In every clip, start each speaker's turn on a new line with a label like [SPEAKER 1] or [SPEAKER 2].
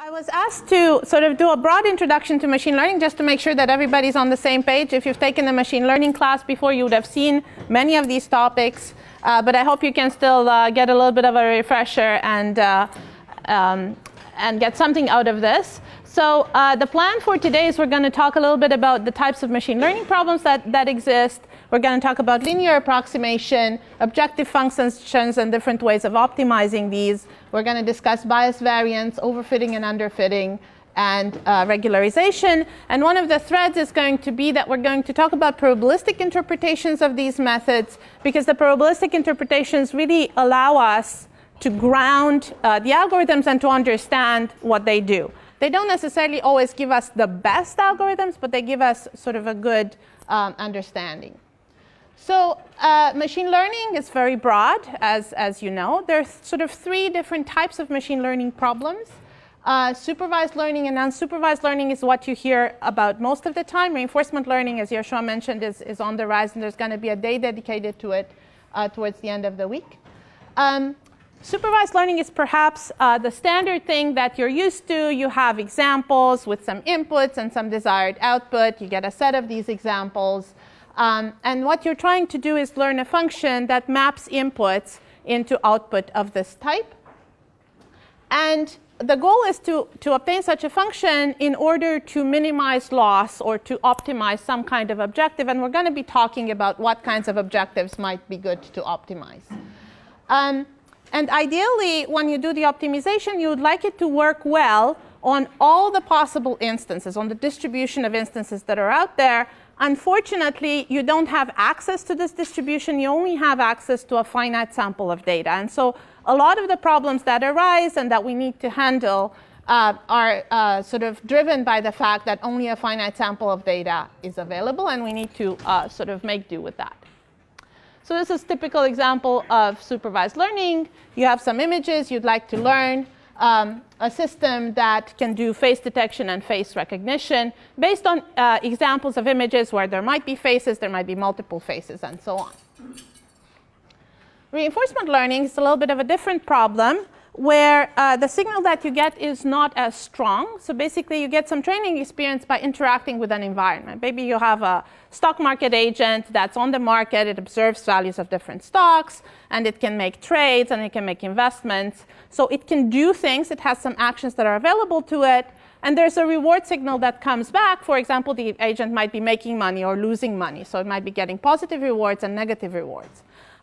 [SPEAKER 1] I was asked to sort of do a broad introduction to machine learning just to make sure that everybody's on the same page. If you've taken a machine learning class before, you would have seen many of these topics. Uh, but I hope you can still uh, get a little bit of a refresher and, uh, um, and get something out of this. So uh, the plan for today is we're going to talk a little bit about the types of machine learning problems that, that exist. We're going to talk about linear approximation, objective functions, and different ways of optimizing these. We're going to discuss bias variance, overfitting and underfitting, and uh, regularization. And one of the threads is going to be that we're going to talk about probabilistic interpretations of these methods, because the probabilistic interpretations really allow us to ground uh, the algorithms and to understand what they do. They don't necessarily always give us the best algorithms, but they give us sort of a good um, understanding. So uh, machine learning is very broad, as, as you know. There's sort of three different types of machine learning problems. Uh, supervised learning and unsupervised learning is what you hear about most of the time. Reinforcement learning, as Yoshua mentioned, is, is on the rise, and there's going to be a day dedicated to it uh, towards the end of the week. Um, supervised learning is perhaps uh, the standard thing that you're used to. You have examples with some inputs and some desired output. You get a set of these examples. Um, and what you're trying to do is learn a function that maps inputs into output of this type. And the goal is to, to obtain such a function in order to minimize loss or to optimize some kind of objective. And we're going to be talking about what kinds of objectives might be good to optimize. Um, and ideally, when you do the optimization, you would like it to work well on all the possible instances, on the distribution of instances that are out there, Unfortunately, you don't have access to this distribution. You only have access to a finite sample of data. And so a lot of the problems that arise and that we need to handle uh, are uh, sort of driven by the fact that only a finite sample of data is available, and we need to uh, sort of make do with that. So this is a typical example of supervised learning. You have some images you'd like to learn um, a system that can do face detection and face recognition based on uh, examples of images where there might be faces, there might be multiple faces, and so on. Reinforcement learning is a little bit of a different problem where uh, the signal that you get is not as strong. So basically, you get some training experience by interacting with an environment. Maybe you have a stock market agent that's on the market, it observes values of different stocks, and it can make trades and it can make investments. So it can do things, it has some actions that are available to it. And there's a reward signal that comes back. For example, the agent might be making money or losing money. So it might be getting positive rewards and negative rewards.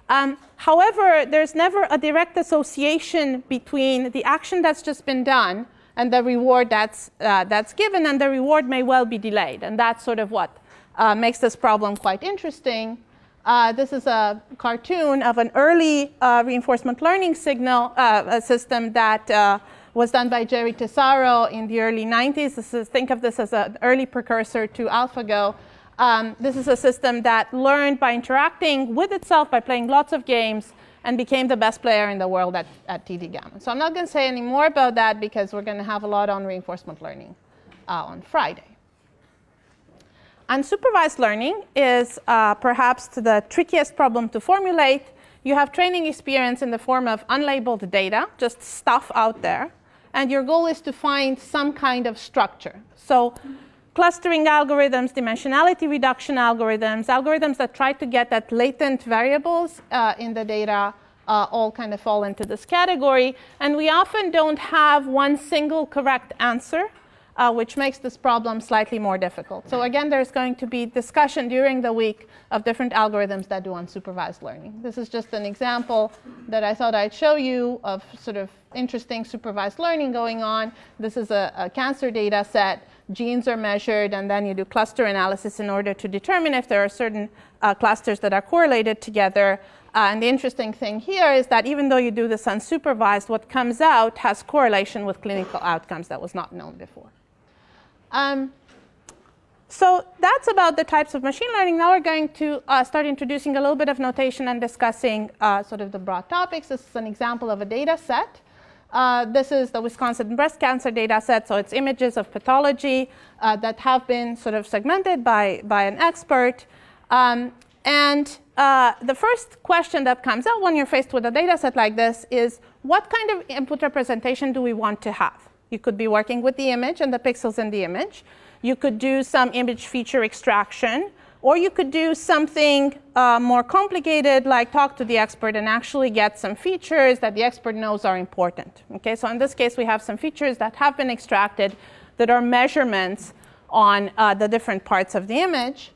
[SPEAKER 1] Um, however, there's never a direct association between the action that's just been done and the reward that's, uh, that's given, and the reward may well be delayed. And that's sort of what uh, makes this problem quite interesting. Uh, this is a cartoon of an early uh, reinforcement learning signal uh, system that uh, was done by Jerry Tesauro in the early 90s. Is, think of this as an early precursor to AlphaGo. Um, this is a system that learned by interacting with itself, by playing lots of games, and became the best player in the world at, at TD. So I'm not going to say any more about that because we're going to have a lot on reinforcement learning uh, on Friday. Unsupervised learning is uh, perhaps the trickiest problem to formulate. You have training experience in the form of unlabeled data, just stuff out there, and your goal is to find some kind of structure. So clustering algorithms, dimensionality reduction algorithms, algorithms that try to get at latent variables uh, in the data uh, all kind of fall into this category. And we often don't have one single correct answer, uh, which makes this problem slightly more difficult. So again, there's going to be discussion during the week of different algorithms that do unsupervised learning. This is just an example that I thought I'd show you of sort of interesting supervised learning going on. This is a, a cancer data set genes are measured, and then you do cluster analysis in order to determine if there are certain uh, clusters that are correlated together. Uh, and the interesting thing here is that even though you do this unsupervised, what comes out has correlation with clinical outcomes that was not known before. Um, so that's about the types of machine learning. Now we're going to uh, start introducing a little bit of notation and discussing uh, sort of the broad topics. This is an example of a data set. Uh, this is the Wisconsin breast cancer data set, so it's images of pathology uh, that have been sort of segmented by, by an expert. Um, and uh, the first question that comes out when you're faced with a data set like this is what kind of input representation do we want to have? You could be working with the image and the pixels in the image. You could do some image feature extraction, or you could do something uh, more complicated, like talk to the expert and actually get some features that the expert knows are important. Okay, so in this case, we have some features that have been extracted that are measurements on uh, the different parts of the image.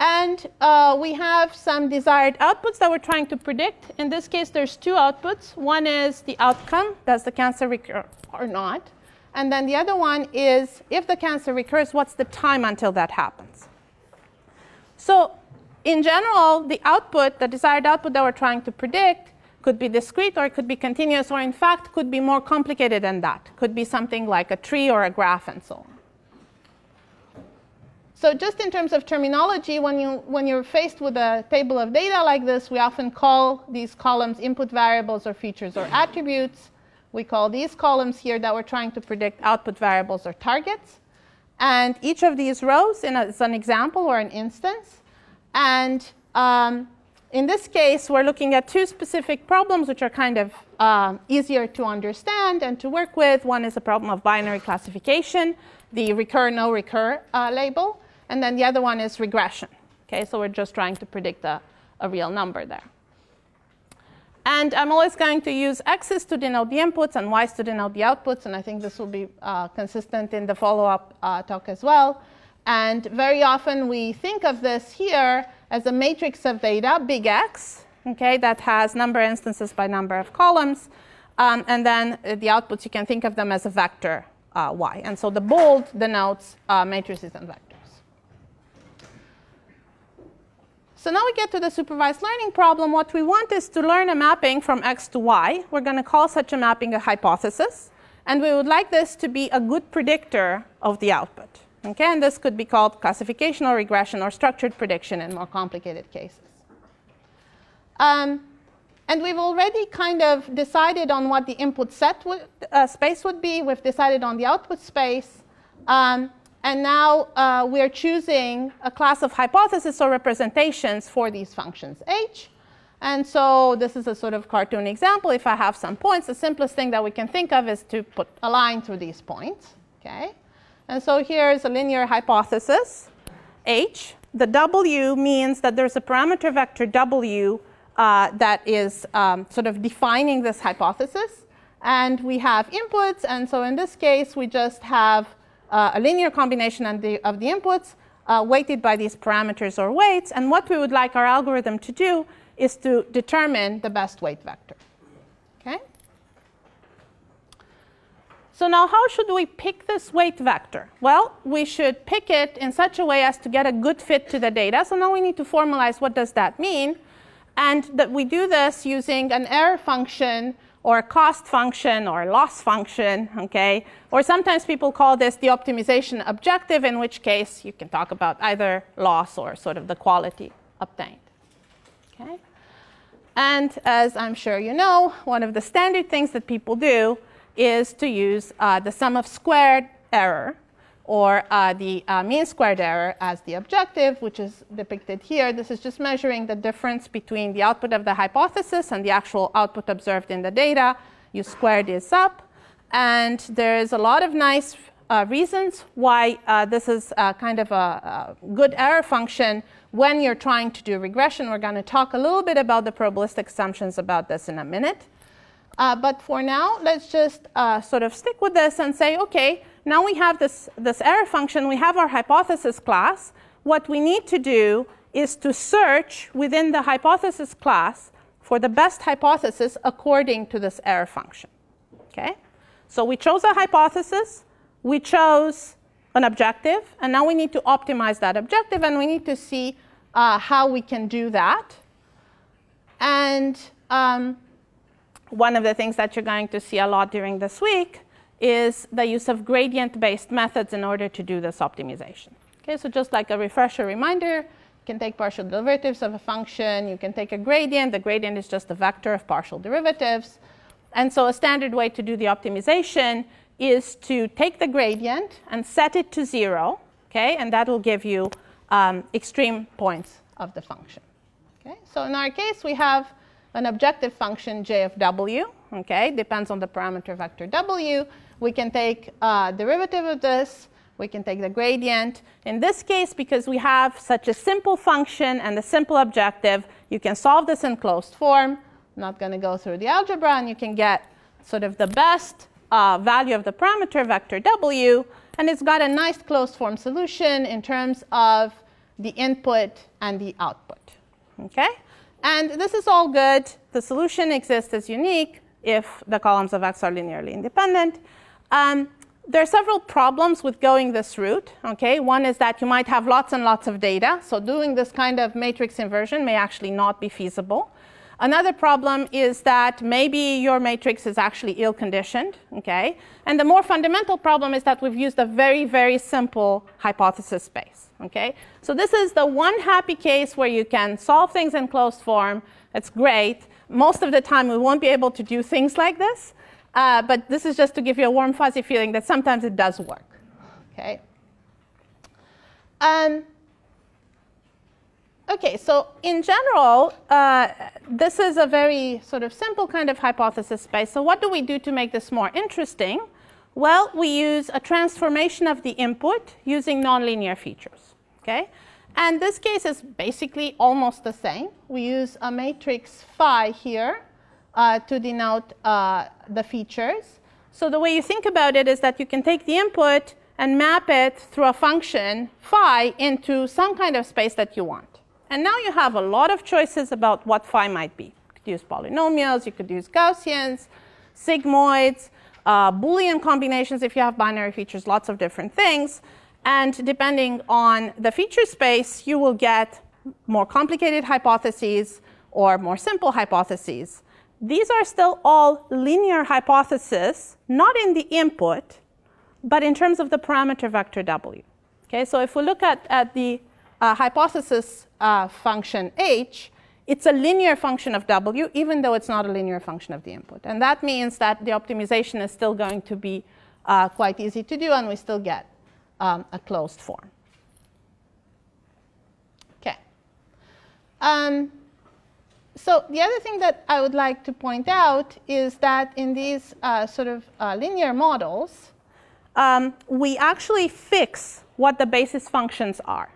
[SPEAKER 1] And uh, we have some desired outputs that we're trying to predict. In this case, there's two outputs. One is the outcome, does the cancer recur or not? And then the other one is, if the cancer recurs, what's the time until that happens? So in general, the output, the desired output that we're trying to predict, could be discrete or it could be continuous, or in fact could be more complicated than that. Could be something like a tree or a graph and so on. So just in terms of terminology, when, you, when you're faced with a table of data like this, we often call these columns input variables or features or attributes. We call these columns here that we're trying to predict output variables or targets. And each of these rows is an example or an instance. And um, in this case, we're looking at two specific problems which are kind of uh, easier to understand and to work with. One is a problem of binary classification, the recur, no recur uh, label. And then the other one is regression. Okay, so we're just trying to predict a, a real number there. And I'm always going to use x's to denote the inputs and y's to denote the outputs. And I think this will be uh, consistent in the follow-up uh, talk as well. And very often we think of this here as a matrix of data, big X, okay, that has number instances by number of columns. Um, and then the outputs, you can think of them as a vector uh, Y. And so the bold denotes uh, matrices and vectors. So now we get to the supervised learning problem. What we want is to learn a mapping from x to y. We're going to call such a mapping a hypothesis. And we would like this to be a good predictor of the output. Okay, and this could be called classification or regression or structured prediction in more complicated cases. Um, and we've already kind of decided on what the input set would, uh, space would be. We've decided on the output space. Um, and now uh, we're choosing a class of hypotheses or representations for these functions h. And so this is a sort of cartoon example. If I have some points, the simplest thing that we can think of is to put a line through these points. Okay? And so here's a linear hypothesis, h. The w means that there's a parameter vector w uh, that is um, sort of defining this hypothesis. And we have inputs. And so in this case, we just have a linear combination of the, of the inputs uh, weighted by these parameters or weights. And what we would like our algorithm to do is to determine the best weight vector. Okay? So now how should we pick this weight vector? Well, we should pick it in such a way as to get a good fit to the data. So now we need to formalize what does that mean. And that we do this using an error function or cost function or loss function, okay? Or sometimes people call this the optimization objective, in which case you can talk about either loss or sort of the quality obtained, okay? And as I'm sure you know, one of the standard things that people do is to use uh, the sum of squared error or uh, the uh, mean squared error as the objective, which is depicted here. This is just measuring the difference between the output of the hypothesis and the actual output observed in the data. You square this up. And there's a lot of nice uh, reasons why uh, this is uh, kind of a, a, good error function when you're trying to do regression. We're going to talk a little bit about the probabilistic assumptions about this in a minute. Uh, but for now, let's just sort of stick with this and say, okay, now we have this, this error function, we have our hypothesis class. What we need to do is to search within the hypothesis class for the best hypothesis according to this error function. Okay? So we chose a hypothesis, we chose an objective, and now we need to optimize that objective, and we need to see uh, how we can do that. And um, one of the things that you're going to see a lot during this week is the use of gradient-based methods in order to do this optimization. Okay, so just like a refresher reminder, you can take partial derivatives of a function, you can take a gradient, the gradient is just a vector of partial derivatives. And so a standard way to do the optimization is to take the gradient and set it to zero, okay, and that will give you um, extreme points of the function. Okay, so in our case, we have an objective function j of w, okay, depends on the parameter vector w, we can take a derivative of this, we can take the gradient. In this case, because we have such a simple function and a simple objective, you can solve this in closed form. I'm not going to go through the algebra, and you can get sort of the best uh, value of the parameter vector w, and it's got a nice closed form solution in terms of the input and the output. Okay? And this is all good. The solution exists as unique if the columns of x are linearly independent. Um, there are several problems with going this route. Okay, one is that you might have lots and lots of data, so doing this kind of matrix inversion may actually not be feasible. Another problem is that maybe your matrix is actually ill conditioned, okay? And the more fundamental problem is that we've used a very, very simple hypothesis space, okay? So this is the one happy case where you can solve things in closed form. It's great. Most of the time we won't be able to do things like this, uh, but this is just to give you a warm, fuzzy feeling that sometimes it does work. Okay. Um, okay, so in general, uh, this is a very sort of simple kind of hypothesis space. So what do we do to make this more interesting? Well, we use a transformation of the input using nonlinear features. Okay. And this case is basically almost the same. We use a matrix phi here uh, to denote uh, the features. So the way you think about it is that you can take the input and map it through a function phi into some kind of space that you want. And now you have a lot of choices about what phi might be. You could use polynomials, you could use Gaussians, sigmoids, uh, Boolean combinations if you have binary features, lots of different things. And depending on the feature space, you will get more complicated hypotheses or more simple hypotheses. These are still all linear hypotheses, not in the input, but in terms of the parameter vector w. Okay, so if we look at, at the uh, hypothesis uh, function h, it's a linear function of w, even though it's not a linear function of the input. And that means that the optimization is still going to be uh, quite easy to do, and we still get um, a closed form. Okay. Um, so the other thing that I would like to point out is that in these uh, sort of uh, linear models, um, we actually fix what the basis functions are.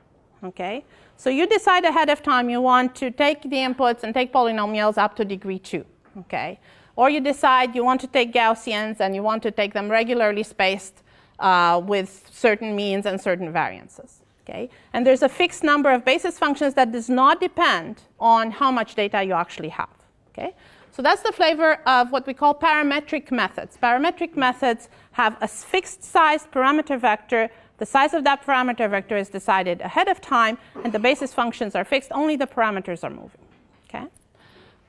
[SPEAKER 1] Okay. So you decide ahead of time you want to take the inputs and take polynomials up to degree two. Okay. Or you decide you want to take Gaussians and you want to take them regularly spaced uh, with certain means and certain variances. Okay? And there's a fixed number of basis functions that does not depend on how much data you actually have. Okay? So that's the flavor of what we call parametric methods. Parametric methods have a fixed size parameter vector. The size of that parameter vector is decided ahead of time, and the basis functions are fixed. Only the parameters are moving. Okay?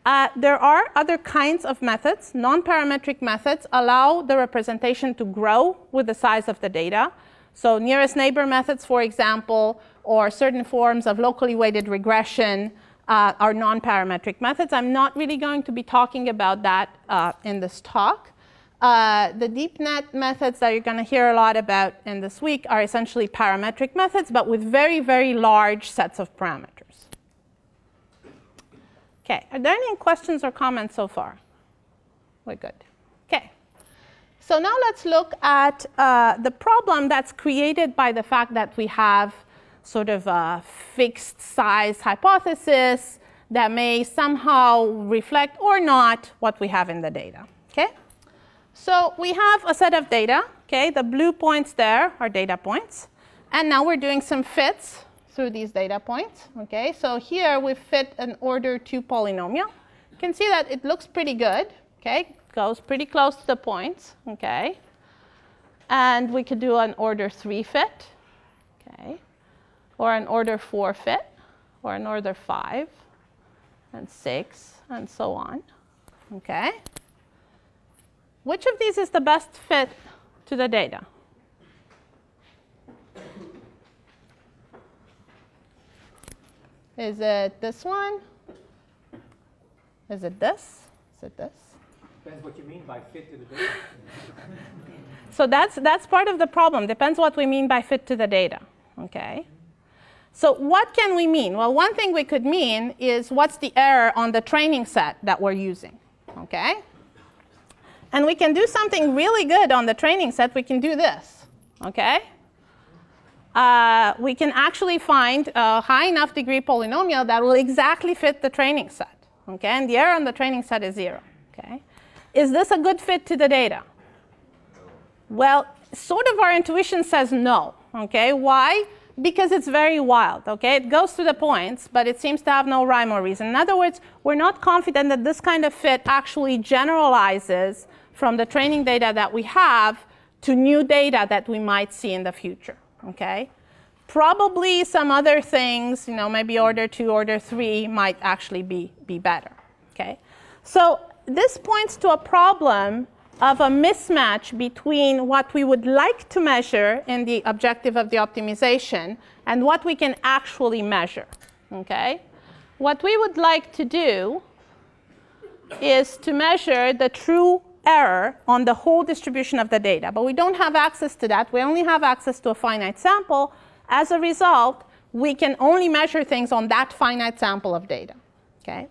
[SPEAKER 1] Uh, there are other kinds of methods. Non-parametric methods allow the representation to grow with the size of the data. So nearest neighbor methods, for example, or certain forms of locally weighted regression uh, are non-parametric methods. I'm not really going to be talking about that uh, in this talk. Uh, the deep net methods that you're going to hear a lot about in this week are essentially parametric methods, but with very, very large sets of parameters. Okay, are there any questions or comments so far? We're good. Okay. So now let's look at uh, the problem that's created by the fact that we have sort of a fixed size hypothesis that may somehow reflect or not what we have in the data. Okay? So we have a set of data. Okay, the blue points there are data points. And now we're doing some fits through these data points. Okay, so here we fit an order 2 polynomial. You can see that it looks pretty good. Okay, goes pretty close to the points. Okay, and we could do an order 3 fit. Okay, or an order 4 fit, or an order 5, and 6, and so on. Okay. Which of these is the best fit to the data? Is it this one? Is it this? Is it this?
[SPEAKER 2] Depends what you mean by fit to the data.
[SPEAKER 1] so that's, that's part of the problem. Depends what we mean by fit to the data. Okay? So what can we mean? Well, one thing we could mean is what's the error on the training set that we're using. Okay? And we can do something really good on the training set. We can do this, okay? Uh, we can actually find a high enough degree polynomial that will exactly fit the training set, okay? And the error on the training set is zero, okay? Is this a good fit to the data? Well, sort of our intuition says no, okay? Why? Because it's very wild, okay? It goes to the points, but it seems to have no rhyme or reason. In other words, we're not confident that this kind of fit actually generalizes from the training data that we have to new data that we might see in the future, okay? Probably some other things, you know, maybe order two, order three might actually be, be better, okay? So this points to a problem of a mismatch between what we would like to measure in the objective of the optimization and what we can actually measure. Okay? What we would like to do is to measure the true error on the whole distribution of the data, but we don't have access to that. We only have access to a finite sample. As a result, we can only measure things on that finite sample of data. Okay?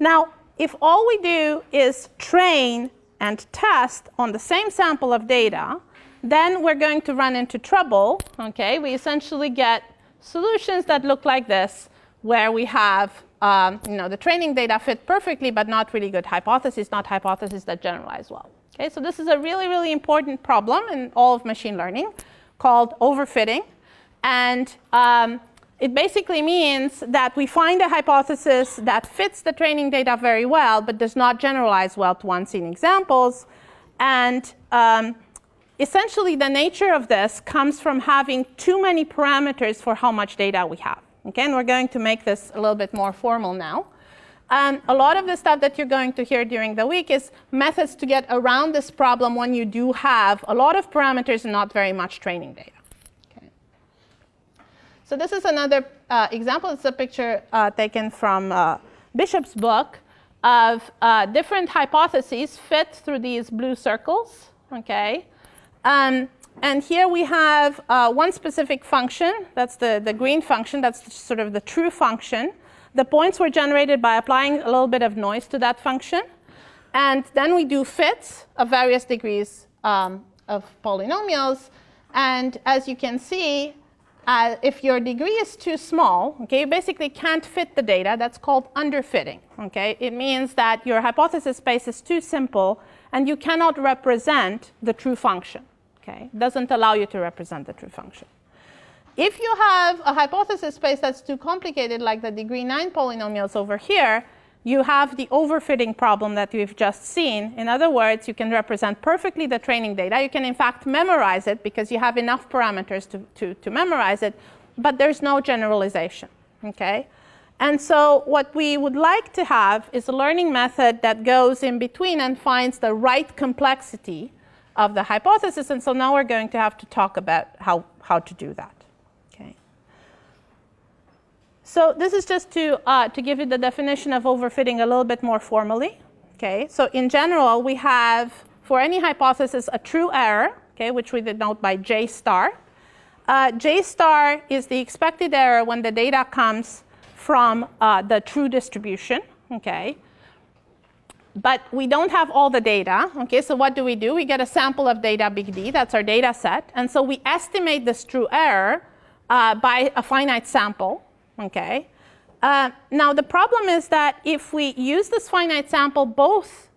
[SPEAKER 1] Now, if all we do is train and test on the same sample of data, then we're going to run into trouble. Okay, we essentially get solutions that look like this, where we have um, you know the training data fit perfectly, but not really good hypotheses, not hypotheses that generalize well. Okay, so this is a really really important problem in all of machine learning, called overfitting, and um, it basically means that we find a hypothesis that fits the training data very well, but does not generalize well to unseen examples. And um, essentially, the nature of this comes from having too many parameters for how much data we have. Okay, and we're going to make this a little bit more formal now. Um, a lot of the stuff that you're going to hear during the week is methods to get around this problem when you do have a lot of parameters and not very much training data. So this is another uh, example. It's a picture uh, taken from uh, Bishop's book of uh, different hypotheses fit through these blue circles. Okay, um, and here we have uh, one specific function. That's the, the green function. That's sort of the true function. The points were generated by applying a little bit of noise to that function. And then we do fits of various degrees um, of polynomials. And as you can see, uh, if your degree is too small, okay, you basically can't fit the data. That's called underfitting. Okay, it means that your hypothesis space is too simple and you cannot represent the true function. Okay, doesn't allow you to represent the true function. If you have a hypothesis space that's too complicated, like the degree nine polynomials over here, you have the overfitting problem that we've just seen. In other words, you can represent perfectly the training data. You can, in fact, memorize it because you have enough parameters to, to, to memorize it, but there's no generalization. Okay? And so, what we would like to have is a learning method that goes in between and finds the right complexity of the hypothesis. And so, now we're going to have to talk about how, how to do that. Okay. So this is just to, uh, to give you the definition of overfitting a little bit more formally. Okay, so in general, we have for any hypothesis a true error, okay, which we denote by J star. Uh, J star is the expected error when the data comes from uh, the true distribution. Okay, but we don't have all the data. Okay, so what do we do? We get a sample of data big D, that's our data set, and so we estimate this true error uh, by a finite sample. Okay. Uh, now the problem is that if we use this finite sample both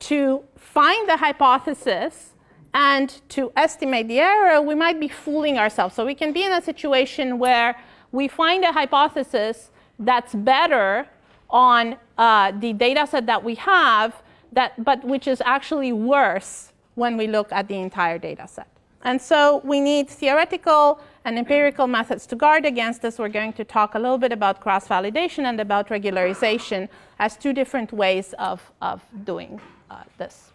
[SPEAKER 1] to find the hypothesis and to estimate the error, we might be fooling ourselves. So we can be in a situation where we find a hypothesis that's better on uh, the data set that we have, that, but which is actually worse when we look at the entire data set. And so we need theoretical and empirical methods to guard against this. We're going to talk a little bit about cross validation and about regularization as two different ways of, of doing uh, this.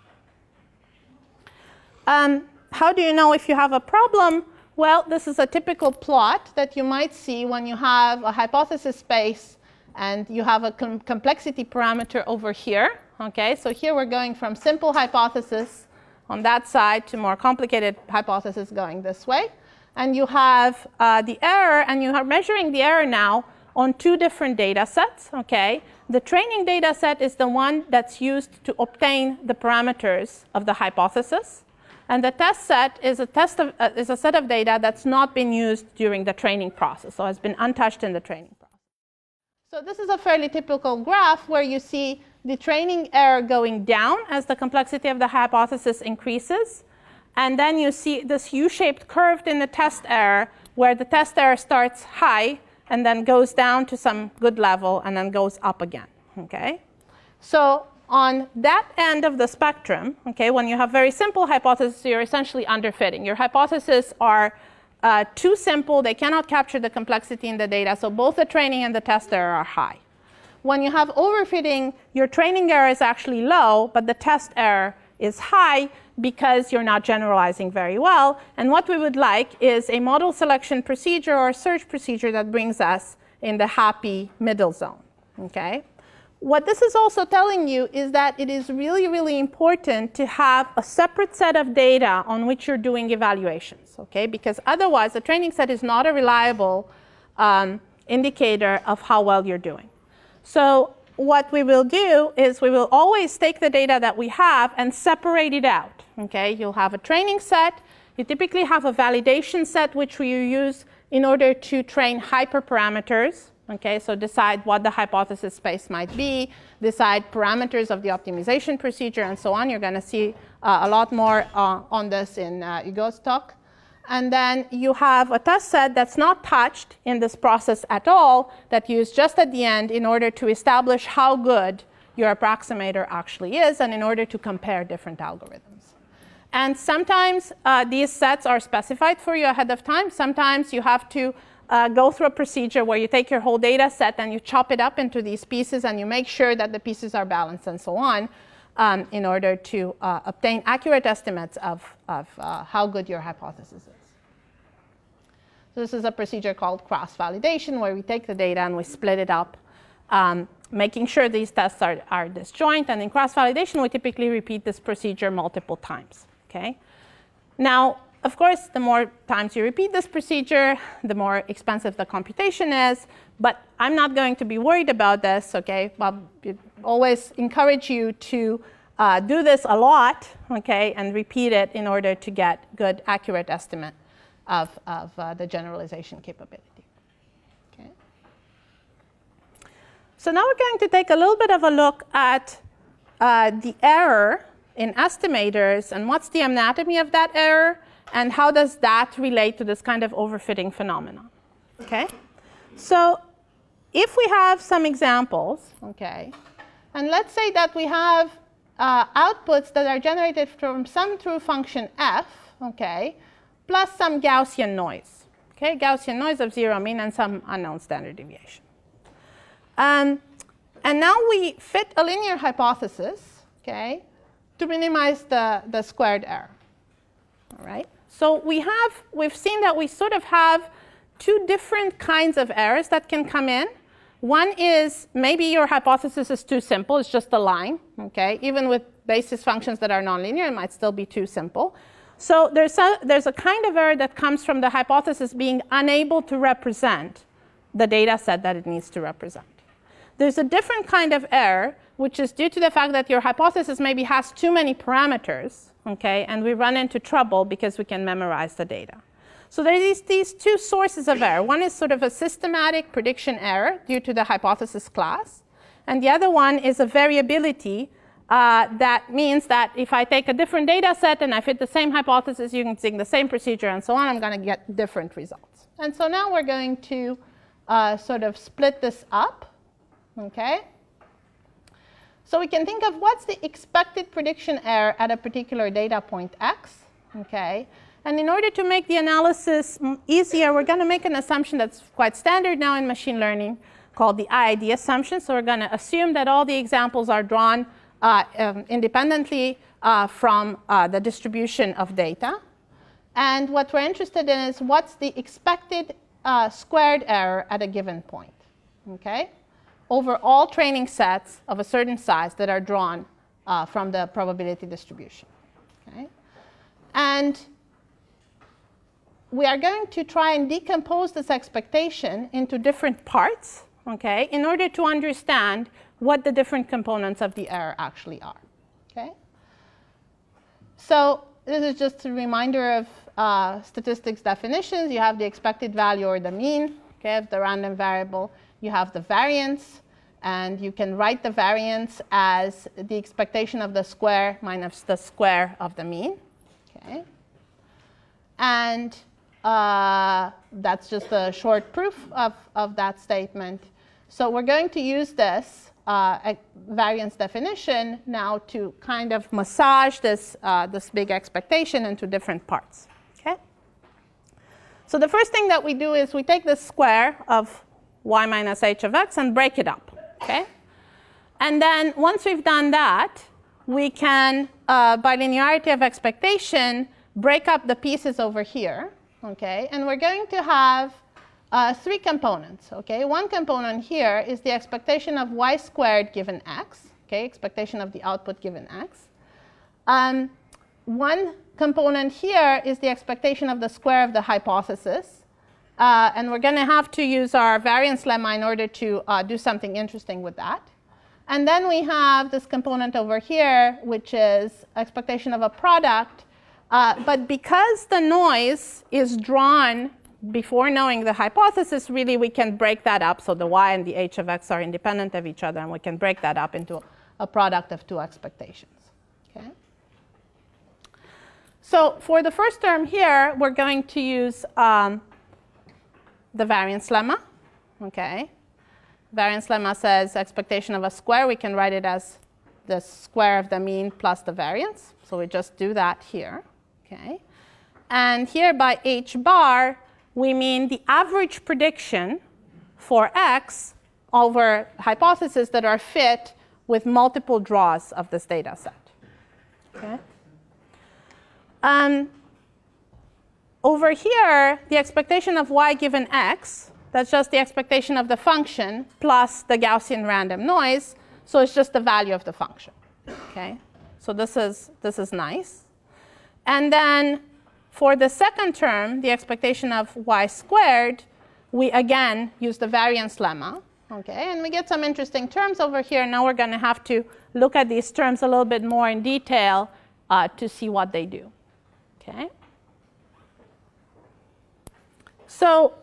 [SPEAKER 1] Um, how do you know if you have a problem? Well, this is a typical plot that you might see when you have a hypothesis space and you have a com complexity parameter over here. Okay, so here we're going from simple hypothesis on that side to more complicated hypothesis going this way. And you have uh, the error, and you are measuring the error now on two different data sets, okay? the training data set is the one that's used to obtain the parameters of the hypothesis. And the test set is a, test of, uh, is a set of data that's not been used during the training process, so has been untouched in the training. So this is a fairly typical graph where you see the training error going down as the complexity of the hypothesis increases. And then you see this U-shaped curve in the test error where the test error starts high and then goes down to some good level and then goes up again. Okay? So on that end of the spectrum, okay, when you have very simple hypotheses, you're essentially underfitting. Your hypotheses are uh, too simple, they cannot capture the complexity in the data, so both the training and the test error are high. When you have overfitting, your training error is actually low, but the test error is high because you're not generalizing very well. And what we would like is a model selection procedure or search procedure that brings us in the happy middle zone. Okay? What this is also telling you is that it is really, really important to have a separate set of data on which you're doing evaluations, okay? Because otherwise, the training set is not a reliable um, indicator of how well you're doing. So what we will do is we will always take the data that we have and separate it out, okay? You'll have a training set. You typically have a validation set, which you use in order to train hyperparameters, Okay, so decide what the hypothesis space might be, decide parameters of the optimization procedure, and so on. You're going to see uh, a lot more uh, on this in uh, Hugo's talk. And then you have a test set that's not touched in this process at all, that you use just at the end in order to establish how good your approximator actually is, and in order to compare different algorithms. And sometimes uh, these sets are specified for you ahead of time. Sometimes you have to uh, go through a procedure where you take your whole data set and you chop it up into these pieces and you make sure that the pieces are balanced and so on um, in order to uh, obtain accurate estimates of, of uh, how good your hypothesis is. So this is a procedure called cross-validation where we take the data and we split it up, um, making sure these tests are, are disjoint. And in cross-validation, we typically repeat this procedure multiple times. Okay? Now, of course, the more times you repeat this procedure, the more expensive the computation is. But I'm not going to be worried about this, okay? Well, always encourage you to uh, do this a lot, okay, and repeat it in order to get good, accurate estimate of, of uh, the generalization capability. Okay. So now we're going to take a little bit of a look at uh, the error in estimators and what's the anatomy of that error and how does that relate to this kind of overfitting phenomenon? Okay? So if we have some examples, okay, and let's say that we have uh, outputs that are generated from some true function f, okay, plus some Gaussian noise, okay, Gaussian noise of zero mean and some unknown standard deviation. Um, and now we fit a linear hypothesis, okay, to minimize the, the squared error, all right? So we have, we've seen that we sort of have two different kinds of errors that can come in. One is maybe your hypothesis is too simple, it's just a line, okay? Even with basis functions that are nonlinear, it might still be too simple. So there's a, there's a kind of error that comes from the hypothesis being unable to represent the data set that it needs to represent. There's a different kind of error, which is due to the fact that your hypothesis maybe has too many parameters, okay, and we run into trouble because we can memorize the data. So there are these, these two sources of error. One is sort of a systematic prediction error due to the hypothesis class, and the other one is a variability uh, that means that if I take a different data set and I fit the same hypothesis using the same procedure and so on, I'm going to get different results. And so now we're going to uh, sort of split this up, okay? So we can think of what's the expected prediction error at a particular data point x, okay? And in order to make the analysis easier, we're going to make an assumption that's quite standard now in machine learning called the IID assumption. So we're going to assume that all the examples are drawn uh, um, independently uh, from uh, the distribution of data. And what we're interested in is what's the expected uh, squared error at a given point, okay? Over all training sets of a certain size that are drawn uh, from the probability distribution. Okay? And we are going to try and decompose this expectation into different parts, okay, in order to understand what the different components of the error actually are. Okay? So this is just a reminder of uh, statistics definitions. You have the expected value or the mean okay, of the random variable. You have the variance, and you can write the variance as the expectation of the square minus the square of the mean. Okay? And uh, that's just a short proof of, of that statement. So we're going to use this uh, variance definition now to kind of massage this, uh, this big expectation into different parts. Okay? So the first thing that we do is we take the square of y minus h of x and break it up. Okay? And then once we've done that, we can, uh, by linearity of expectation, break up the pieces over here. Okay? And we're going to have uh, three components. Okay, one component here is the expectation of y squared given x. Okay, expectation of the output given x. Um, one component here is the expectation of the square of the hypothesis. Uh, and we're going to have to use our variance lemma in order to uh, do something interesting with that. And then we have this component over here, which is expectation of a product. Uh, but because the noise is drawn before knowing the hypothesis, really we can break that up. So the y and the h of x are independent of each other, and we can break that up into a product of two expectations. Okay? So for the first term here, we're going to use um, the variance lemma. Okay? Variance lemma says expectation of a square. We can write it as the square of the mean plus the variance. So we just do that here. Okay? And here by h bar, we mean the average prediction for x over hypotheses that are fit with multiple draws of this data set. Okay? Um, over here, the expectation of y given x, that's just the expectation of the function plus the Gaussian random noise, so it's just the value of the function. Okay? So this is, this is nice. And then for the second term, the expectation of y squared, we again use the variance lemma. Okay, and we get some interesting terms over here. Now we're going to have to look at these terms a little bit more in detail uh, to see what they do. Okay. So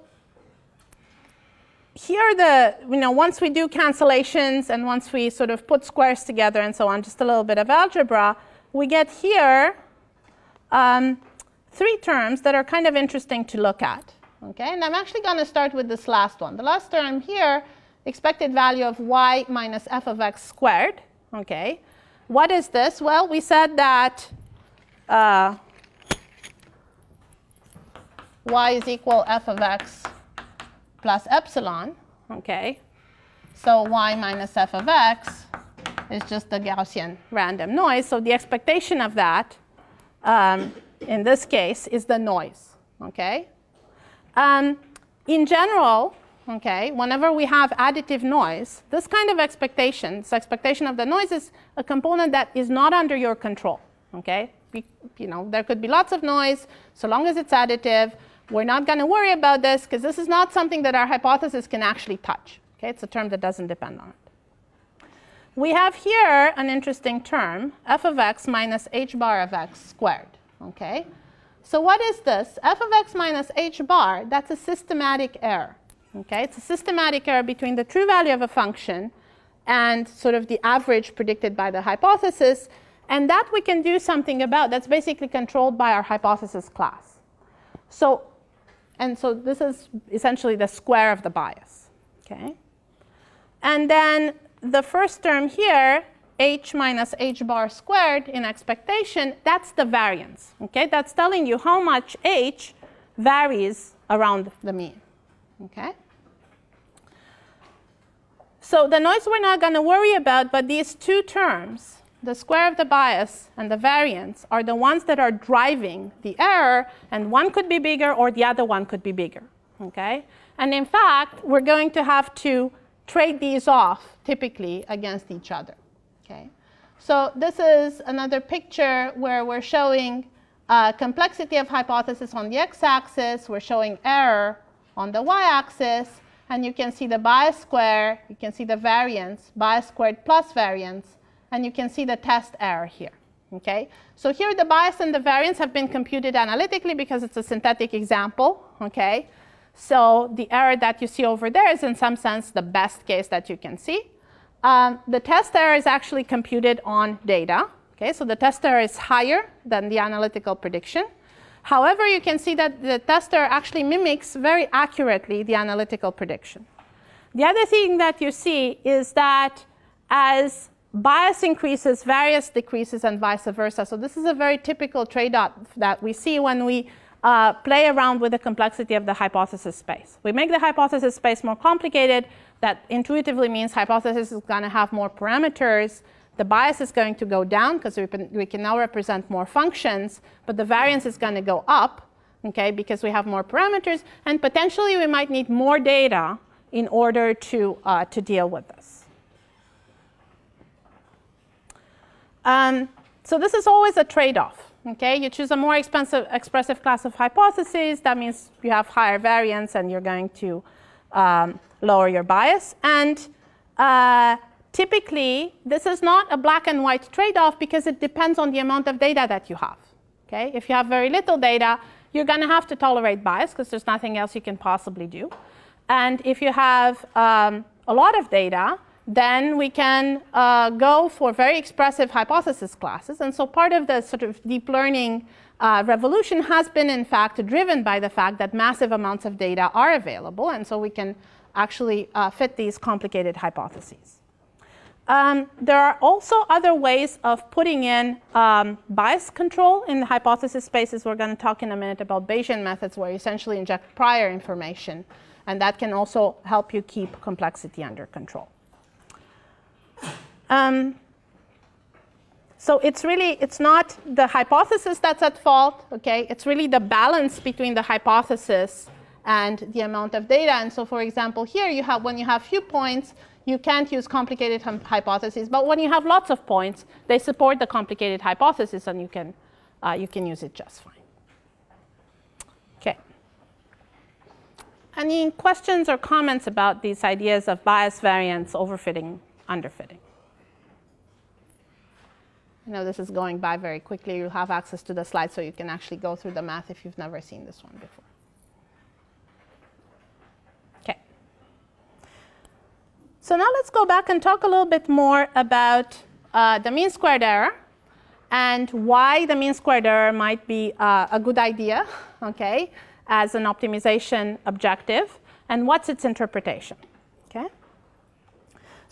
[SPEAKER 1] here the, you know, once we do cancellations and once we sort of put squares together and so on, just a little bit of algebra, we get here um, three terms that are kind of interesting to look at. Okay, and I'm actually going to start with this last one. The last term here, expected value of y minus f of x squared. Okay, what is this? Well, we said that uh, y is equal f of x plus epsilon. Okay, so y minus f of x is just the Gaussian random noise. So the expectation of that um, in this case, is the noise. Okay? Um, in general, okay, whenever we have additive noise, this kind of expectation, this expectation of the noise is a component that is not under your control. Okay? You know, there could be lots of noise, so long as it's additive, we're not going to worry about this because this is not something that our hypothesis can actually touch. Okay? It's a term that doesn't depend on it. We have here an interesting term, f of x minus h bar of x squared. Okay? So what is this? f of x minus h bar, that's a systematic error. Okay? It's a systematic error between the true value of a function and sort of the average predicted by the hypothesis. And that we can do something about. That's basically controlled by our hypothesis class. So, and so this is essentially the square of the bias. Okay? And then the first term here h minus h bar squared in expectation, that's the variance. Okay, that's telling you how much h varies around the mean. Okay. So the noise we're not going to worry about, but these two terms, the square of the bias and the variance, are the ones that are driving the error, and one could be bigger or the other one could be bigger. Okay? And in fact, we're going to have to trade these off typically against each other. Okay, so this is another picture where we're showing uh, complexity of hypothesis on the x-axis, we're showing error on the y-axis, and you can see the bias square, you can see the variance, bias squared plus variance, and you can see the test error here. Okay? So here the bias and the variance have been computed analytically because it's a synthetic example. Okay? So the error that you see over there is in some sense the best case that you can see. Um, the test error is actually computed on data. Okay, so the test error is higher than the analytical prediction. However, you can see that the test error actually mimics very accurately the analytical prediction. The other thing that you see is that as bias increases, variance decreases, and vice versa. So this is a very typical trade-off that we see when we uh, play around with the complexity of the hypothesis space. We make the hypothesis space more complicated. That intuitively means hypothesis is going to have more parameters the bias is going to go down because we, we can now represent more functions, but the variance is going to go up, okay, because we have more parameters, and potentially we might need more data in order to, uh, to deal with this. Um, so this is always a trade-off. Okay, you choose a more expensive, expressive class of hypotheses. That means you have higher variance, and you're going to um, lower your bias. And uh, Typically, this is not a black and white trade-off because it depends on the amount of data that you have. Okay? If you have very little data, you're going to have to tolerate bias because there's nothing else you can possibly do. And if you have um, a lot of data, then we can uh, go for very expressive hypothesis classes. And so part of the sort of deep learning uh, revolution has been, in fact, driven by the fact that massive amounts of data are available. And so we can actually uh, fit these complicated hypotheses. Um, there are also other ways of putting in um, bias control in the hypothesis spaces. We're going to talk in a minute about Bayesian methods where you essentially inject prior information, and that can also help you keep complexity under control. Um, so it's really, it's not the hypothesis that's at fault, okay? It's really the balance between the hypothesis and the amount of data. And so for example, here you have, when you have few points, you can't use complicated hypotheses. But when you have lots of points, they support the complicated hypothesis, and you can, uh, you can use it just fine. Okay. Any questions or comments about these ideas of bias variance, overfitting, underfitting? I know this is going by very quickly. You'll have access to the slides so you can actually go through the math if you've never seen this one before. Okay. So now let's go back and talk a little bit more about uh, the mean squared error and why the mean squared error might be uh, a good idea, okay, as an optimization objective, and what's its interpretation?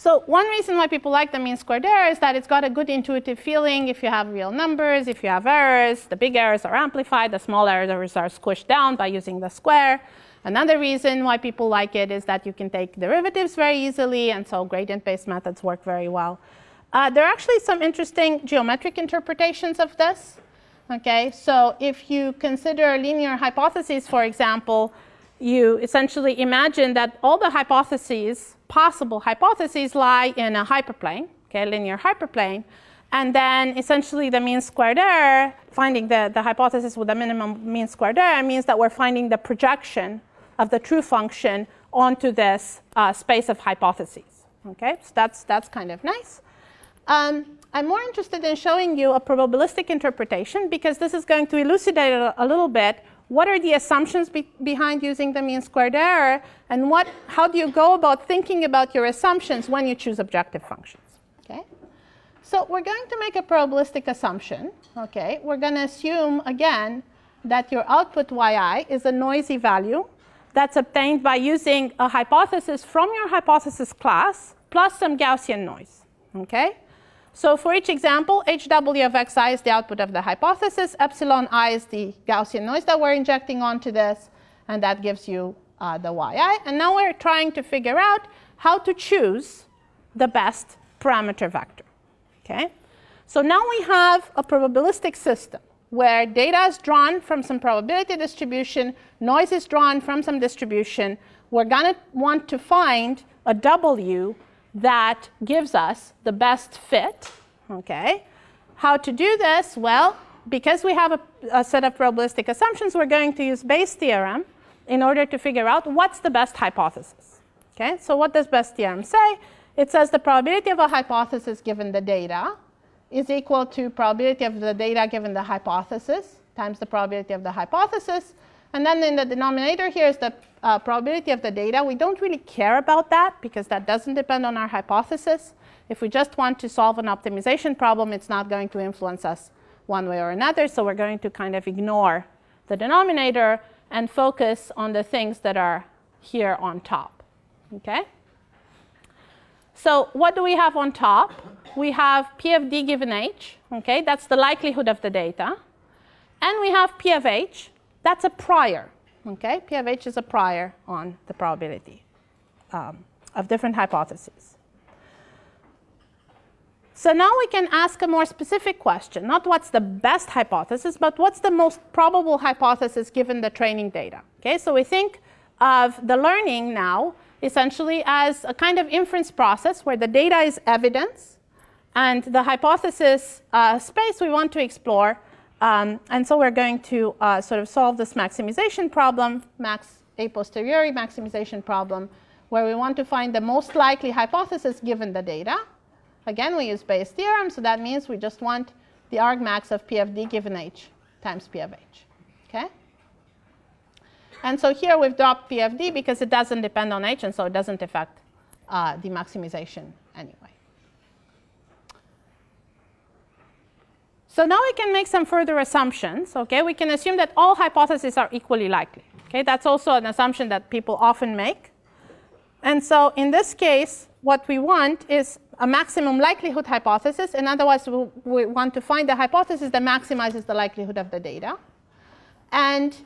[SPEAKER 1] So one reason why people like the mean squared error is that it's got a good intuitive feeling. If you have real numbers, if you have errors, the big errors are amplified, the small errors are squished down by using the square. Another reason why people like it is that you can take derivatives very easily, and so gradient-based methods work very well. Uh, there are actually some interesting geometric interpretations of this. Okay, so if you consider linear hypotheses, for example, you essentially imagine that all the hypotheses, possible hypotheses, lie in a hyperplane, okay, linear hyperplane, and then essentially the mean squared error, finding the, the hypothesis with the minimum mean squared error means that we're finding the projection of the true function onto this uh, space of hypotheses. Okay, so that's, that's kind of nice. Um, I'm more interested in showing you a probabilistic interpretation because this is going to elucidate a, a little bit what are the assumptions be behind using the mean squared error and what, how do you go about thinking about your assumptions when you choose objective functions. Okay? So we're going to make a probabilistic assumption. Okay? We're going to assume, again, that your output yi is a noisy value that's obtained by using a hypothesis from your hypothesis class plus some Gaussian noise. Okay? So for each example, HW of xi is the output of the hypothesis, epsilon i is the Gaussian noise that we're injecting onto this, and that gives you uh, the yi. And now we're trying to figure out how to choose the best parameter vector. Okay? So now we have a probabilistic system where data is drawn from some probability distribution, noise is drawn from some distribution. We're going to want to find a W that gives us the best fit. Okay? How to do this? Well, because we have a, a set of probabilistic assumptions, we're going to use Bayes' theorem in order to figure out what's the best hypothesis. Okay, so what does Bayes' theorem say? It says the probability of a hypothesis given the data is equal to probability of the data given the hypothesis times the probability of the hypothesis. And then in the denominator here is the uh, probability of the data. We don't really care about that because that doesn't depend on our hypothesis. If we just want to solve an optimization problem, it's not going to influence us one way or another. So we're going to kind of ignore the denominator and focus on the things that are here on top. Okay? So what do we have on top? We have P of D given H. Okay, that's the likelihood of the data. And we have P of H. That's a prior. Okay, P of H is a prior on the probability um, of different hypotheses. So now we can ask a more specific question, not what's the best hypothesis, but what's the most probable hypothesis given the training data. Okay, so we think of the learning now essentially as a kind of inference process where the data is evidence and the hypothesis uh, space we want to explore. Um, and so we're going to uh, sort of solve this maximization problem, max a posteriori maximization problem, where we want to find the most likely hypothesis given the data. Again, we use Bayes' theorem, so that means we just want the argmax of P of D given H times P of H. Okay? And so here we've dropped P of D because it doesn't depend on H, and so it doesn't affect uh, the maximization anyway. So now we can make some further assumptions. Okay, we can assume that all hypotheses are equally likely. Okay, that's also an assumption that people often make. And so in this case, what we want is a maximum likelihood hypothesis. In other words, we want to find a hypothesis that maximizes the likelihood of the data. And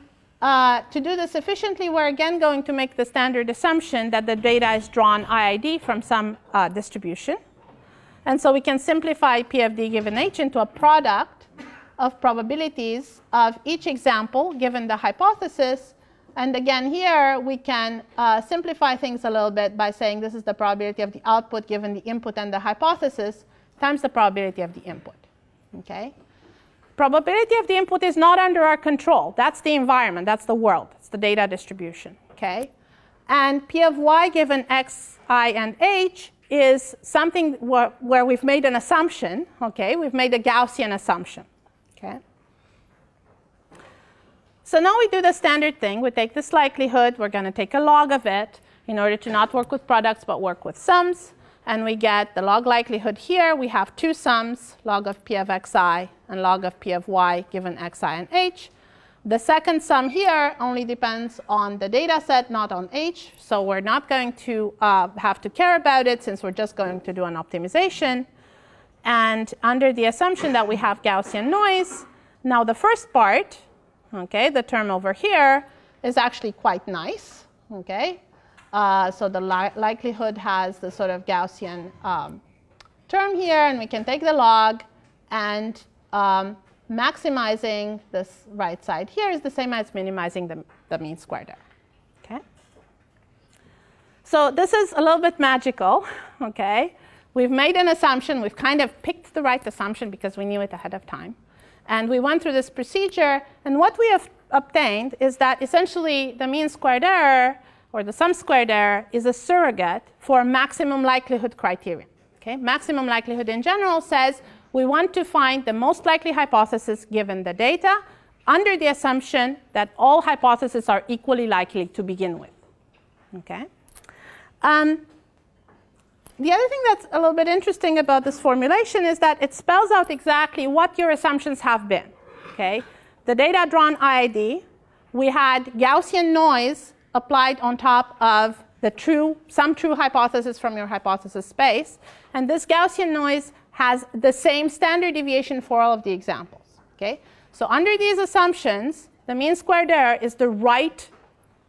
[SPEAKER 1] uh, to do this efficiently, we're again going to make the standard assumption that the data is drawn IID from some uh, distribution. And so we can simplify PFD given H into a product of probabilities of each example given the hypothesis. And again, here we can uh, simplify things a little bit by saying this is the probability of the output given the input and the hypothesis times the probability of the input. Okay? Probability of the input is not under our control. That's the environment, that's the world, it's the data distribution. Okay? And P of y given x, i, and h is something where, where we've made an assumption. Okay? We've made a Gaussian assumption. Okay? So now we do the standard thing. We take this likelihood, we're going to take a log of it in order to not work with products but work with sums and we get the log likelihood here. We have two sums, log of p of xi and log of p of y given xi and h. The second sum here only depends on the data set, not on h. So we're not going to uh, have to care about it since we're just going to do an optimization. And under the assumption that we have Gaussian noise, now the first part, okay, the term over here, is actually quite nice. Okay, uh, so the li likelihood has the sort of Gaussian um, term here, and we can take the log and um, maximizing this right side here is the same as minimizing the, the mean squared error. Okay? So this is a little bit magical, okay? We've made an assumption, we've kind of picked the right assumption because we knew it ahead of time. And we went through this procedure, and what we have obtained is that essentially the mean squared error or the sum squared error is a surrogate for maximum likelihood criterion. Okay? Maximum likelihood in general says we want to find the most likely hypothesis given the data under the assumption that all hypotheses are equally likely to begin with. Okay? Um, the other thing that's a little bit interesting about this formulation is that it spells out exactly what your assumptions have been. Okay? The data drawn IID, we had Gaussian noise applied on top of the true, some true hypothesis from your hypothesis space. And this Gaussian noise has the same standard deviation for all of the examples. Okay? So under these assumptions, the mean squared error is the right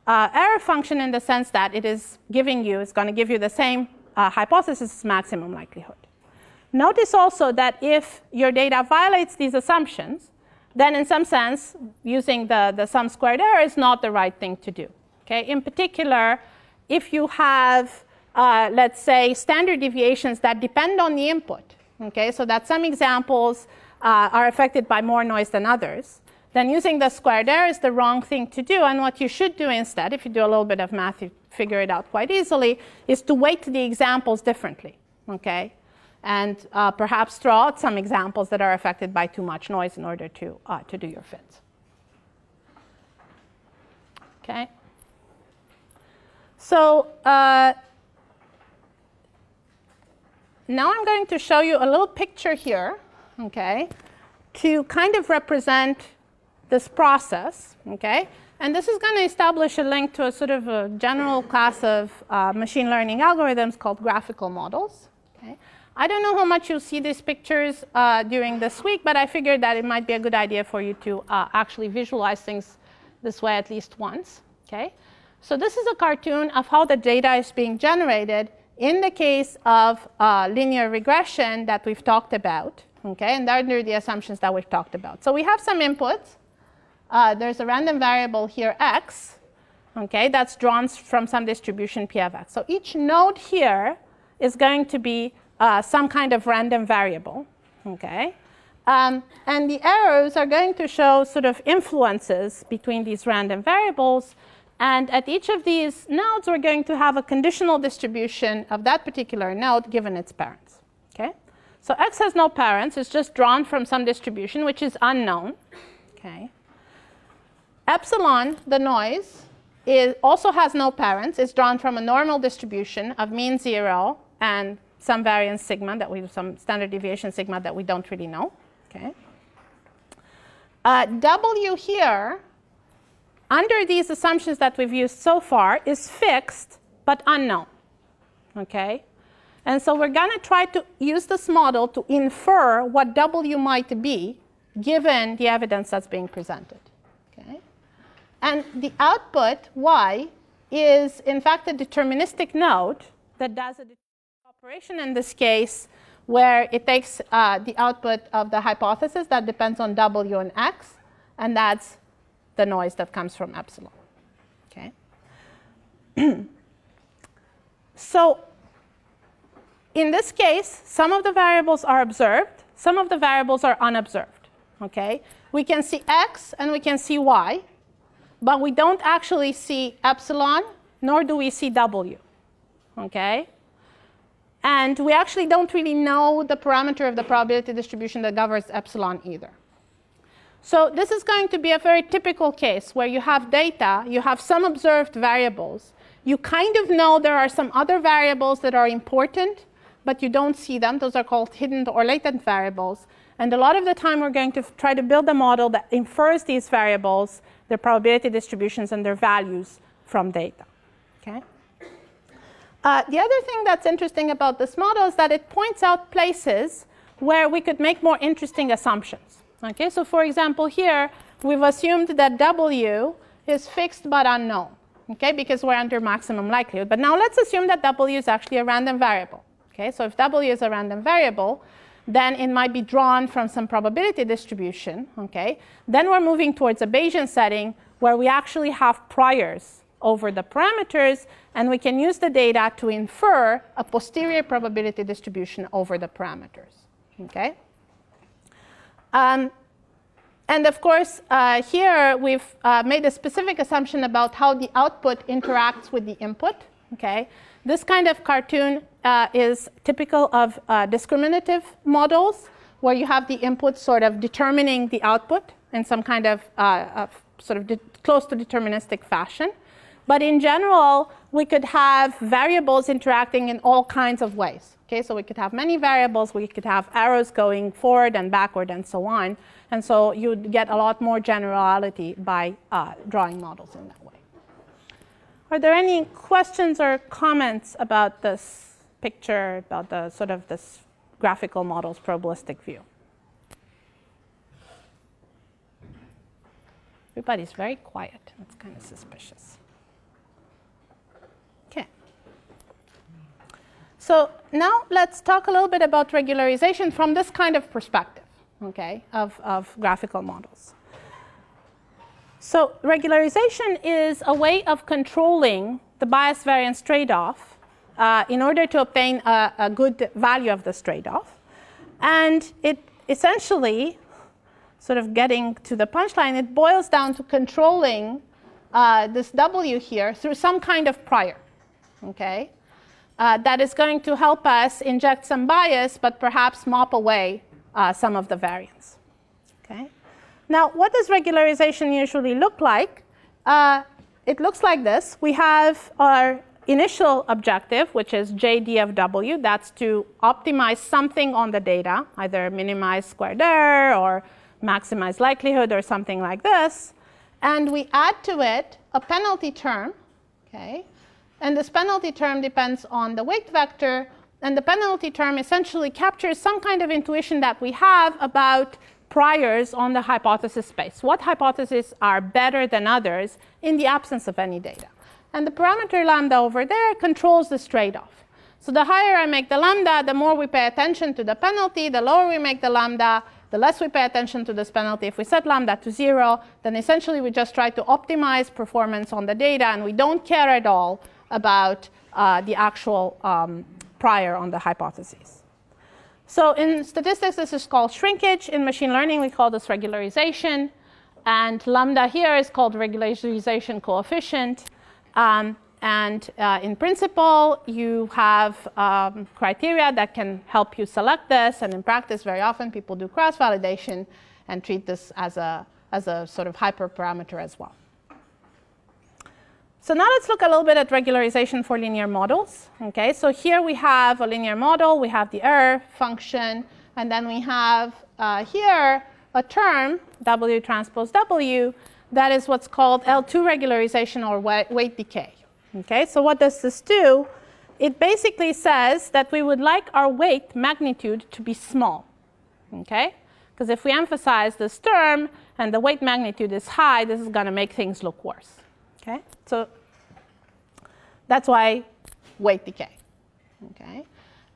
[SPEAKER 1] uh, error function in the sense that it is giving you, it's going to give you the same uh, hypothesis maximum likelihood. Notice also that if your data violates these assumptions, then in some sense, using the, the sum squared error is not the right thing to do. Okay? In particular, if you have, uh, let's say, standard deviations that depend on the input, okay, so that some examples uh, are affected by more noise than others, then using the squared error is the wrong thing to do. And what you should do instead, if you do a little bit of math you figure it out quite easily, is to weight the examples differently, okay? And uh, perhaps throw out some examples that are affected by too much noise in order to, uh, to do your fits. Okay? So uh, now I'm going to show you a little picture here, okay, to kind of represent this process, okay? And this is going to establish a link to a sort of a general class of uh, machine learning algorithms called graphical models. Okay? I don't know how much you'll see these pictures uh, during this week, but I figured that it might be a good idea for you to uh, actually visualize things this way at least once. Okay? So this is a cartoon of how the data is being generated in the case of uh, linear regression that we've talked about. Okay? And under the assumptions that we've talked about. So we have some inputs uh, there's a random variable here, x, okay, that's drawn from some distribution p of x. So each node here is going to be uh, some kind of random variable, okay? Um, and the arrows are going to show sort of influences between these random variables. And at each of these nodes, we're going to have a conditional distribution of that particular node given its parents. Okay? So x has no parents. It's just drawn from some distribution, which is unknown. Okay? Epsilon, the noise, is, also has no parents. It's drawn from a normal distribution of mean zero and some variance sigma that we some standard deviation sigma that we don't really know. Okay. Uh, w here, under these assumptions that we've used so far, is fixed but unknown. Okay. And so we're going to try to use this model to infer what w might be given the evidence that's being presented. Okay? And the output, y, is in fact a deterministic node that does a operation in this case where it takes uh, the output of the hypothesis that depends on w and x, and that's the noise that comes from epsilon. Okay. so in this case, some of the variables are observed, some of the variables are unobserved. Okay. We can see x and we can see y but we don't actually see epsilon, nor do we see w. Okay? And we actually don't really know the parameter of the probability distribution that governs epsilon either. So this is going to be a very typical case where you have data, you have some observed variables. You kind of know there are some other variables that are important, but you don't see them. Those are called hidden or latent variables. And a lot of the time, we're going to try to build a model that infers these variables their probability distributions and their values from data. Okay? Uh, the other thing that's interesting about this model is that it points out places where we could make more interesting assumptions. Okay, so for example, here we've assumed that W is fixed but unknown, okay, because we're under maximum likelihood. But now let's assume that W is actually a random variable. Okay, so if W is a random variable, then it might be drawn from some probability distribution, okay? Then we're moving towards a Bayesian setting where we actually have priors over the parameters, and we can use the data to infer a posterior probability distribution over the parameters, okay? Um, and of course, uh, here we've uh, made a specific assumption about how the output interacts with the input, okay? This kind of cartoon uh, is typical of uh, discriminative models where you have the input sort of determining the output in some kind of, uh, of sort of close to deterministic fashion. But in general, we could have variables interacting in all kinds of ways. Okay, so we could have many variables, we could have arrows going forward and backward and so on. And so you'd get a lot more generality by uh, drawing models in that way. Are there any questions or comments about this picture, about the sort of this graphical model's probabilistic view? Everybody's very quiet. That's kind of suspicious. Okay. So now let's talk a little bit about regularization from this kind of perspective, okay, of, of graphical models. So regularization is a way of controlling the bias variance trade-off uh, in order to obtain a, a good value of this trade-off. And it essentially, sort of getting to the punchline, it boils down to controlling uh, this W here through some kind of prior, okay? Uh, that is going to help us inject some bias, but perhaps mop away uh, some of the variance, okay? Now, what does regularization usually look like? Uh, it looks like this. We have our initial objective, which is JD of W. That's to optimize something on the data, either minimize squared error or maximize likelihood or something like this. And we add to it a penalty term, okay? And this penalty term depends on the weight vector. And the penalty term essentially captures some kind of intuition that we have about priors on the hypothesis space. What hypotheses are better than others in the absence of any data? And the parameter lambda over there controls this trade-off. So the higher I make the lambda, the more we pay attention to the penalty. The lower we make the lambda, the less we pay attention to this penalty. If we set lambda to zero, then essentially we just try to optimize performance on the data, and we don't care at all about uh, the actual um, prior on the hypotheses. So in statistics, this is called shrinkage. In machine learning, we call this regularization. And lambda here is called regularization coefficient. Um, and uh, in principle, you have um, criteria that can help you select this. And in practice, very often people do cross validation and treat this as a, as a sort of hyperparameter as well. So now let's look a little bit at regularization for linear models. Okay, so here we have a linear model, we have the error function, and then we have uh, here a term, W transpose W, that is what's called L2 regularization or weight decay. Okay, so what does this do? It basically says that we would like our weight magnitude to be small. Okay, because if we emphasize this term and the weight magnitude is high, this is going to make things look worse. Okay, so that's why weight decay. Okay?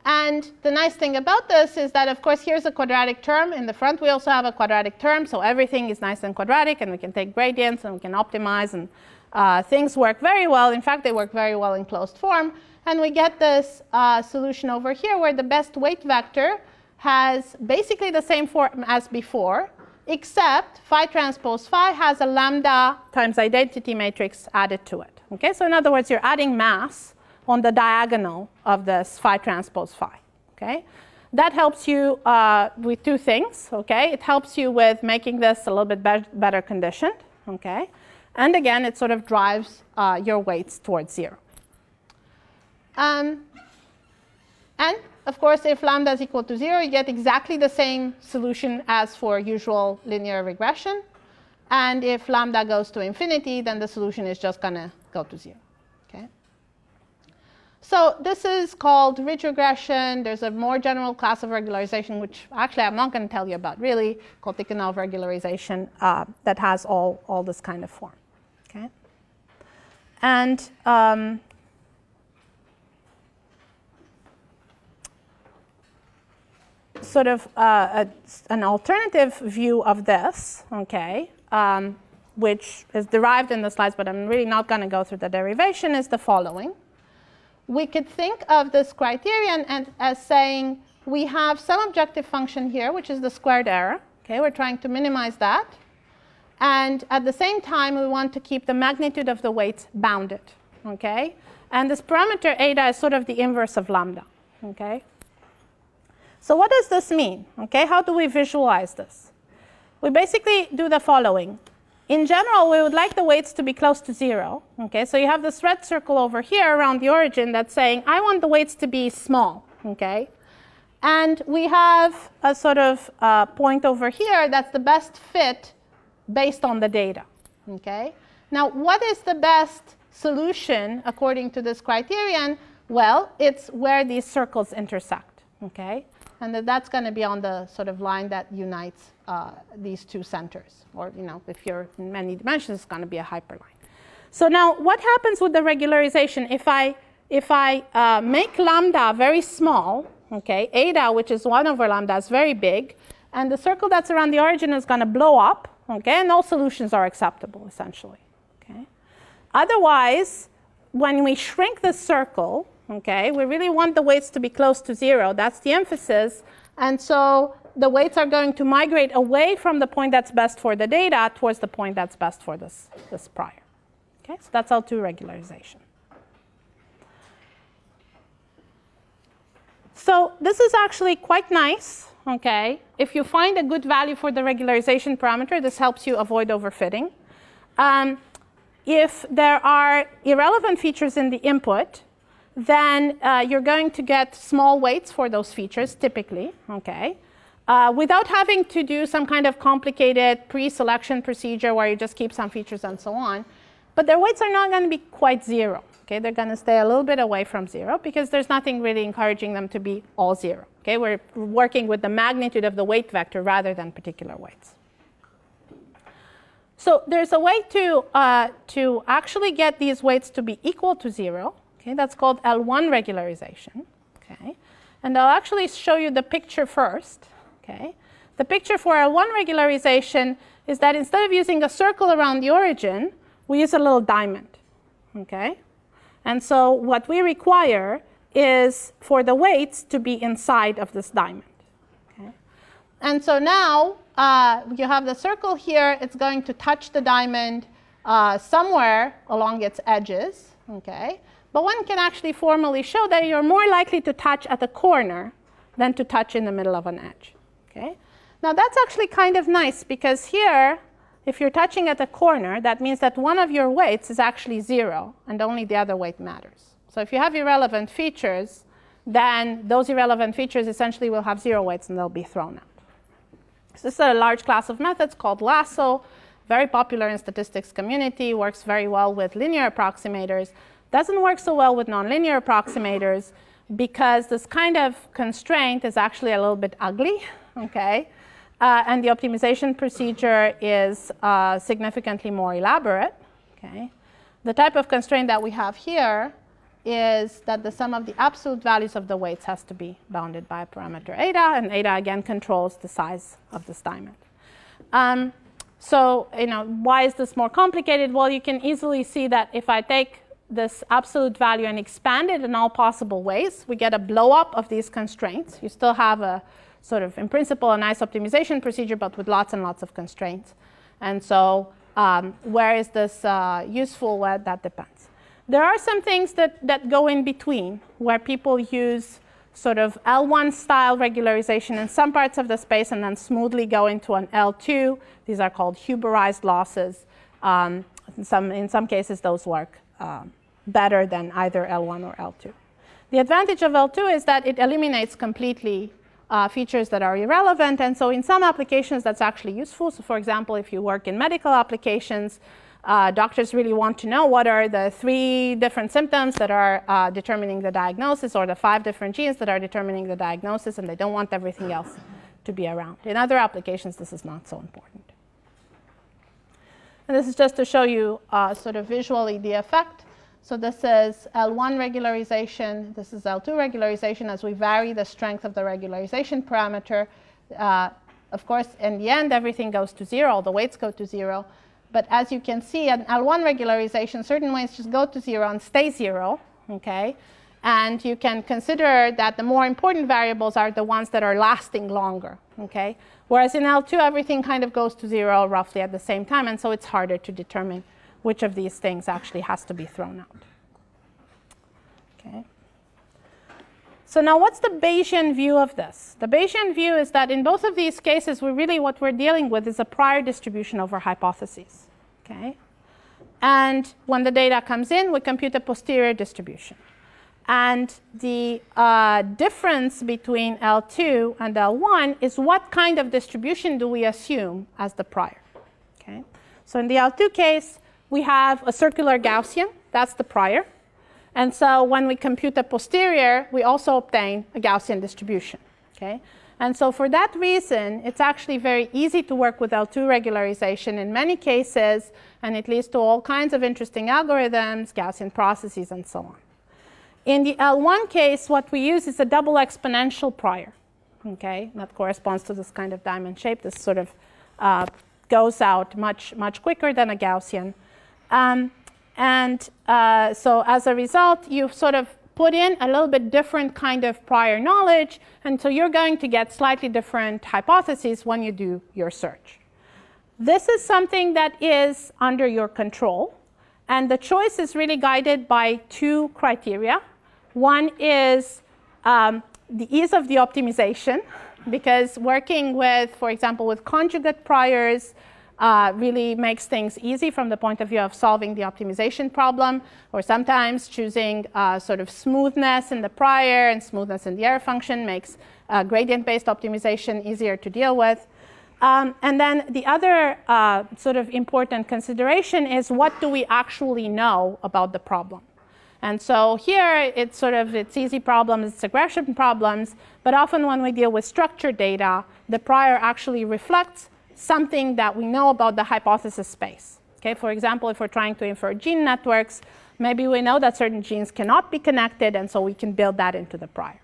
[SPEAKER 1] And the nice thing about this is that, of course, here's a quadratic term. In the front, we also have a quadratic term, so everything is nice and quadratic, and we can take gradients, and we can optimize, and uh, things work very well. In fact, they work very well in closed form. And we get this uh, solution over here where the best weight vector has basically the same form as before, except phi transpose phi has a lambda times identity matrix added to it. Okay, so in other words, you're adding mass on the diagonal of this phi transpose phi. Okay, that helps you uh, with two things. Okay, it helps you with making this a little bit be better conditioned. Okay, and again, it sort of drives uh, your weights towards zero. Um, and of course, if lambda is equal to zero, you get exactly the same solution as for usual linear regression. And if lambda goes to infinity, then the solution is just going to go to zero. Okay? So this is called ridge regression. There's a more general class of regularization, which actually I'm not going to tell you about really, called Tikhonov regularization uh, that has all, all this kind of form. Okay? And um, sort of uh, a, an alternative view of this, okay, um, which is derived in the slides, but I'm really not going to go through the derivation, is the following. We could think of this criterion and, as saying we have some objective function here, which is the squared error. Okay, we're trying to minimize that. And at the same time, we want to keep the magnitude of the weights bounded. Okay? And this parameter eta is sort of the inverse of lambda. Okay? So what does this mean? Okay, how do we visualize this? We basically do the following. In general, we would like the weights to be close to zero. Okay, so you have this red circle over here around the origin that's saying, I want the weights to be small. Okay, and we have a sort of uh, point over here that's the best fit based on the data. Okay, now what is the best solution according to this criterion? Well, it's where these circles intersect. Okay, and that's going to be on the sort of line that unites uh, these two centers. Or, you know, if you're in many dimensions, it's going to be a hyperline. So now what happens with the regularization? If I, if I uh, make lambda very small, okay, eta, which is 1 over lambda, is very big, and the circle that's around the origin is going to blow up, okay, and all solutions are acceptable, essentially. Okay? Otherwise, when we shrink the circle, okay, we really want the weights to be close to zero. That's the emphasis. And so the weights are going to migrate away from the point that's best for the data towards the point that's best for this, this prior. Okay, so that's L2 regularization. So this is actually quite nice, okay? If you find a good value for the regularization parameter, this helps you avoid overfitting. Um, if there are irrelevant features in the input, then uh, you're going to get small weights for those features, typically, okay? Uh, without having to do some kind of complicated pre-selection procedure where you just keep some features and so on. But their weights are not going to be quite zero. Okay, they're going to stay a little bit away from zero because there's nothing really encouraging them to be all zero. Okay, we're working with the magnitude of the weight vector rather than particular weights. So there's a way to, uh, to actually get these weights to be equal to zero. Okay, that's called L1 regularization. Okay, and I'll actually show you the picture first. Okay, the picture for L1 regularization is that instead of using a circle around the origin, we use a little diamond. Okay, and so what we require is for the weights to be inside of this diamond. Okay? And so now uh, you have the circle here. It's going to touch the diamond uh, somewhere along its edges. Okay? But one can actually formally show that you're more likely to touch at the corner than to touch in the middle of an edge. Okay? Now that's actually kind of nice because here if you're touching at a corner, that means that one of your weights is actually zero and only the other weight matters. So if you have irrelevant features, then those irrelevant features essentially will have zero weights and they'll be thrown out. So this is a large class of methods called lasso, very popular in statistics community, works very well with linear approximators, doesn't work so well with nonlinear approximators because this kind of constraint is actually a little bit ugly, okay? Uh, and the optimization procedure is uh, significantly more elaborate. Okay? The type of constraint that we have here is that the sum of the absolute values of the weights has to be bounded by a parameter eta, and eta again controls the size of this diamond. Um, so, you know, why is this more complicated? Well, you can easily see that if I take this absolute value and expand it in all possible ways, we get a blow up of these constraints. You still have a sort of, in principle, a nice optimization procedure, but with lots and lots of constraints. And so, um, where is this uh, useful? Well, that depends. There are some things that, that go in between, where people use sort of L1 style regularization in some parts of the space and then smoothly go into an L2. These are called Huberized losses. Um, in, some, in some cases, those work um, better than either L1 or L2. The advantage of L2 is that it eliminates completely uh, features that are irrelevant. And so in some applications, that's actually useful. So for example, if you work in medical applications, uh, doctors really want to know what are the three different symptoms that are uh, determining the diagnosis or the five different genes that are determining the diagnosis, and they don't want everything else to be around. In other applications, this is not so important. And this is just to show you uh, sort of visually the effect. So this is L1 regularization, this is L2 regularization as we vary the strength of the regularization parameter. Uh, of course, in the end, everything goes to zero, all the weights go to zero. But as you can see, an L1 regularization, certain weights just go to zero and stay zero, okay? And you can consider that the more important variables are the ones that are lasting longer, okay? Whereas in L2, everything kind of goes to zero roughly at the same time, and so it's harder to determine which of these things actually has to be thrown out. Okay. So now what's the Bayesian view of this? The Bayesian view is that in both of these cases, we really what we're dealing with is a prior distribution over hypotheses. Okay? And when the data comes in, we compute a posterior distribution. And the uh, difference between L2 and L1 is what kind of distribution do we assume as the prior. Okay? So in the L2 case, we have a circular Gaussian, that's the prior. And so when we compute the posterior, we also obtain a Gaussian distribution. Okay? And so for that reason, it's actually very easy to work with L2 regularization in many cases, and it leads to all kinds of interesting algorithms, Gaussian processes, and so on. In the L1 case, what we use is a double exponential prior. Okay, that corresponds to this kind of diamond shape. This sort of uh, goes out much, much quicker than a Gaussian. Um, and uh, so as a result, you've sort of put in a little bit different kind of prior knowledge, and so you're going to get slightly different hypotheses when you do your search. This is something that is under your control, And the choice is really guided by two criteria. One is um, the ease of the optimization, because working with, for example, with conjugate priors uh, really makes things easy from the point of view of solving the optimization problem, or sometimes choosing uh, sort of smoothness in the prior and smoothness in the error function makes uh, gradient-based optimization easier to deal with. Um, and then the other uh, sort of important consideration is what do we actually know about the problem? And so here it's sort of it's easy problems, it's regression problems, but often when we deal with structured data, the prior actually reflects something that we know about the hypothesis space. Okay, for example, if we're trying to infer gene networks, maybe we know that certain genes cannot be connected, and so we can build that into the prior.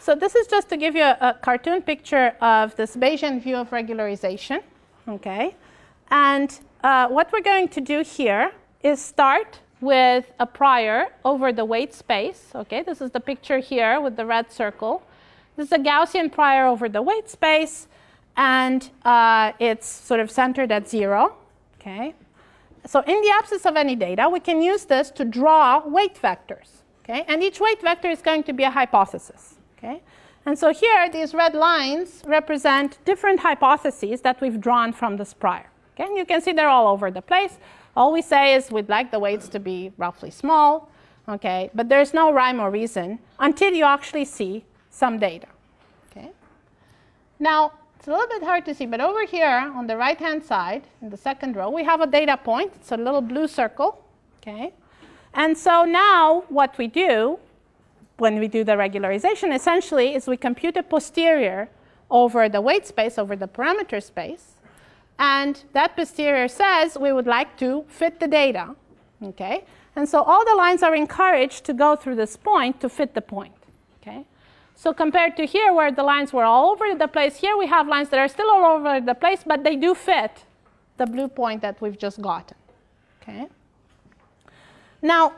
[SPEAKER 1] So this is just to give you a, a cartoon picture of this Bayesian view of regularization. Okay, and uh, what we're going to do here is start with a prior over the weight space. Okay, this is the picture here with the red circle. This is a Gaussian prior over the weight space, and uh, it's sort of centered at zero. Okay, so in the absence of any data, we can use this to draw weight vectors. Okay, and each weight vector is going to be a hypothesis. Okay, and so here these red lines represent different hypotheses that we've drawn from this prior. Okay, and you can see they're all over the place. All we say is we'd like the weights to be roughly small, okay, but there's no rhyme or reason until you actually see some data. Okay. Now, it's a little bit hard to see, but over here on the right-hand side, in the second row, we have a data point. It's a little blue circle, okay? And so now what we do when we do the regularization essentially is we compute a posterior over the weight space, over the parameter space, and that posterior says we would like to fit the data. Okay? And so all the lines are encouraged to go through this point to fit the point. Okay? So compared to here where the lines were all over the place, here we have lines that are still all over the place, but they do fit the blue point that we've just gotten. Okay? Now,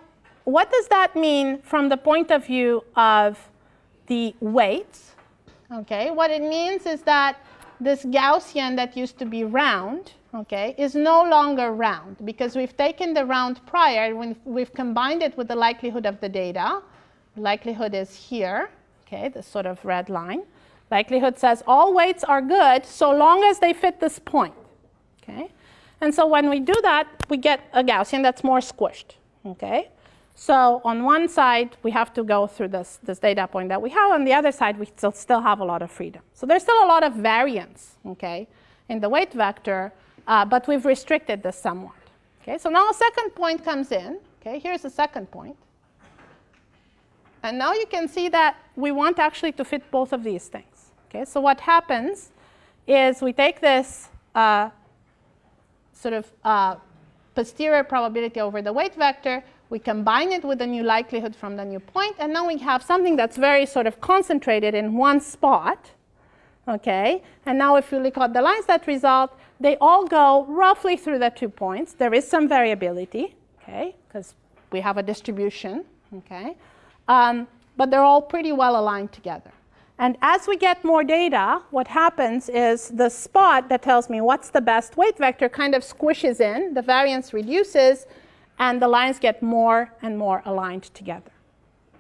[SPEAKER 1] what does that mean from the point of view of the weights? Okay, what it means is that this Gaussian that used to be round, okay, is no longer round because we've taken the round prior when we've combined it with the likelihood of the data. Likelihood is here, okay, this sort of red line. Likelihood says all weights are good so long as they fit this point, okay? And so when we do that, we get a Gaussian that's more squished, okay? So on one side, we have to go through this, this data point that we have. On the other side, we still, still have a lot of freedom. So there's still a lot of variance, okay, in the weight vector, uh, but we've restricted this somewhat. Okay, so now a second point comes in. Okay, here's the second point. And now you can see that we want actually to fit both of these things. Okay, so what happens is we take this uh, sort of uh, posterior probability over the weight vector, we combine it with the new likelihood from the new point, and now we have something that's very sort of concentrated in one spot. Okay, and now if you look at the lines that result, they all go roughly through the two points. There is some variability, okay, because we have a distribution, okay, um, but they're all pretty well aligned together. And as we get more data, what happens is the spot that tells me what's the best weight vector kind of squishes in, the variance reduces, and the lines get more and more aligned together.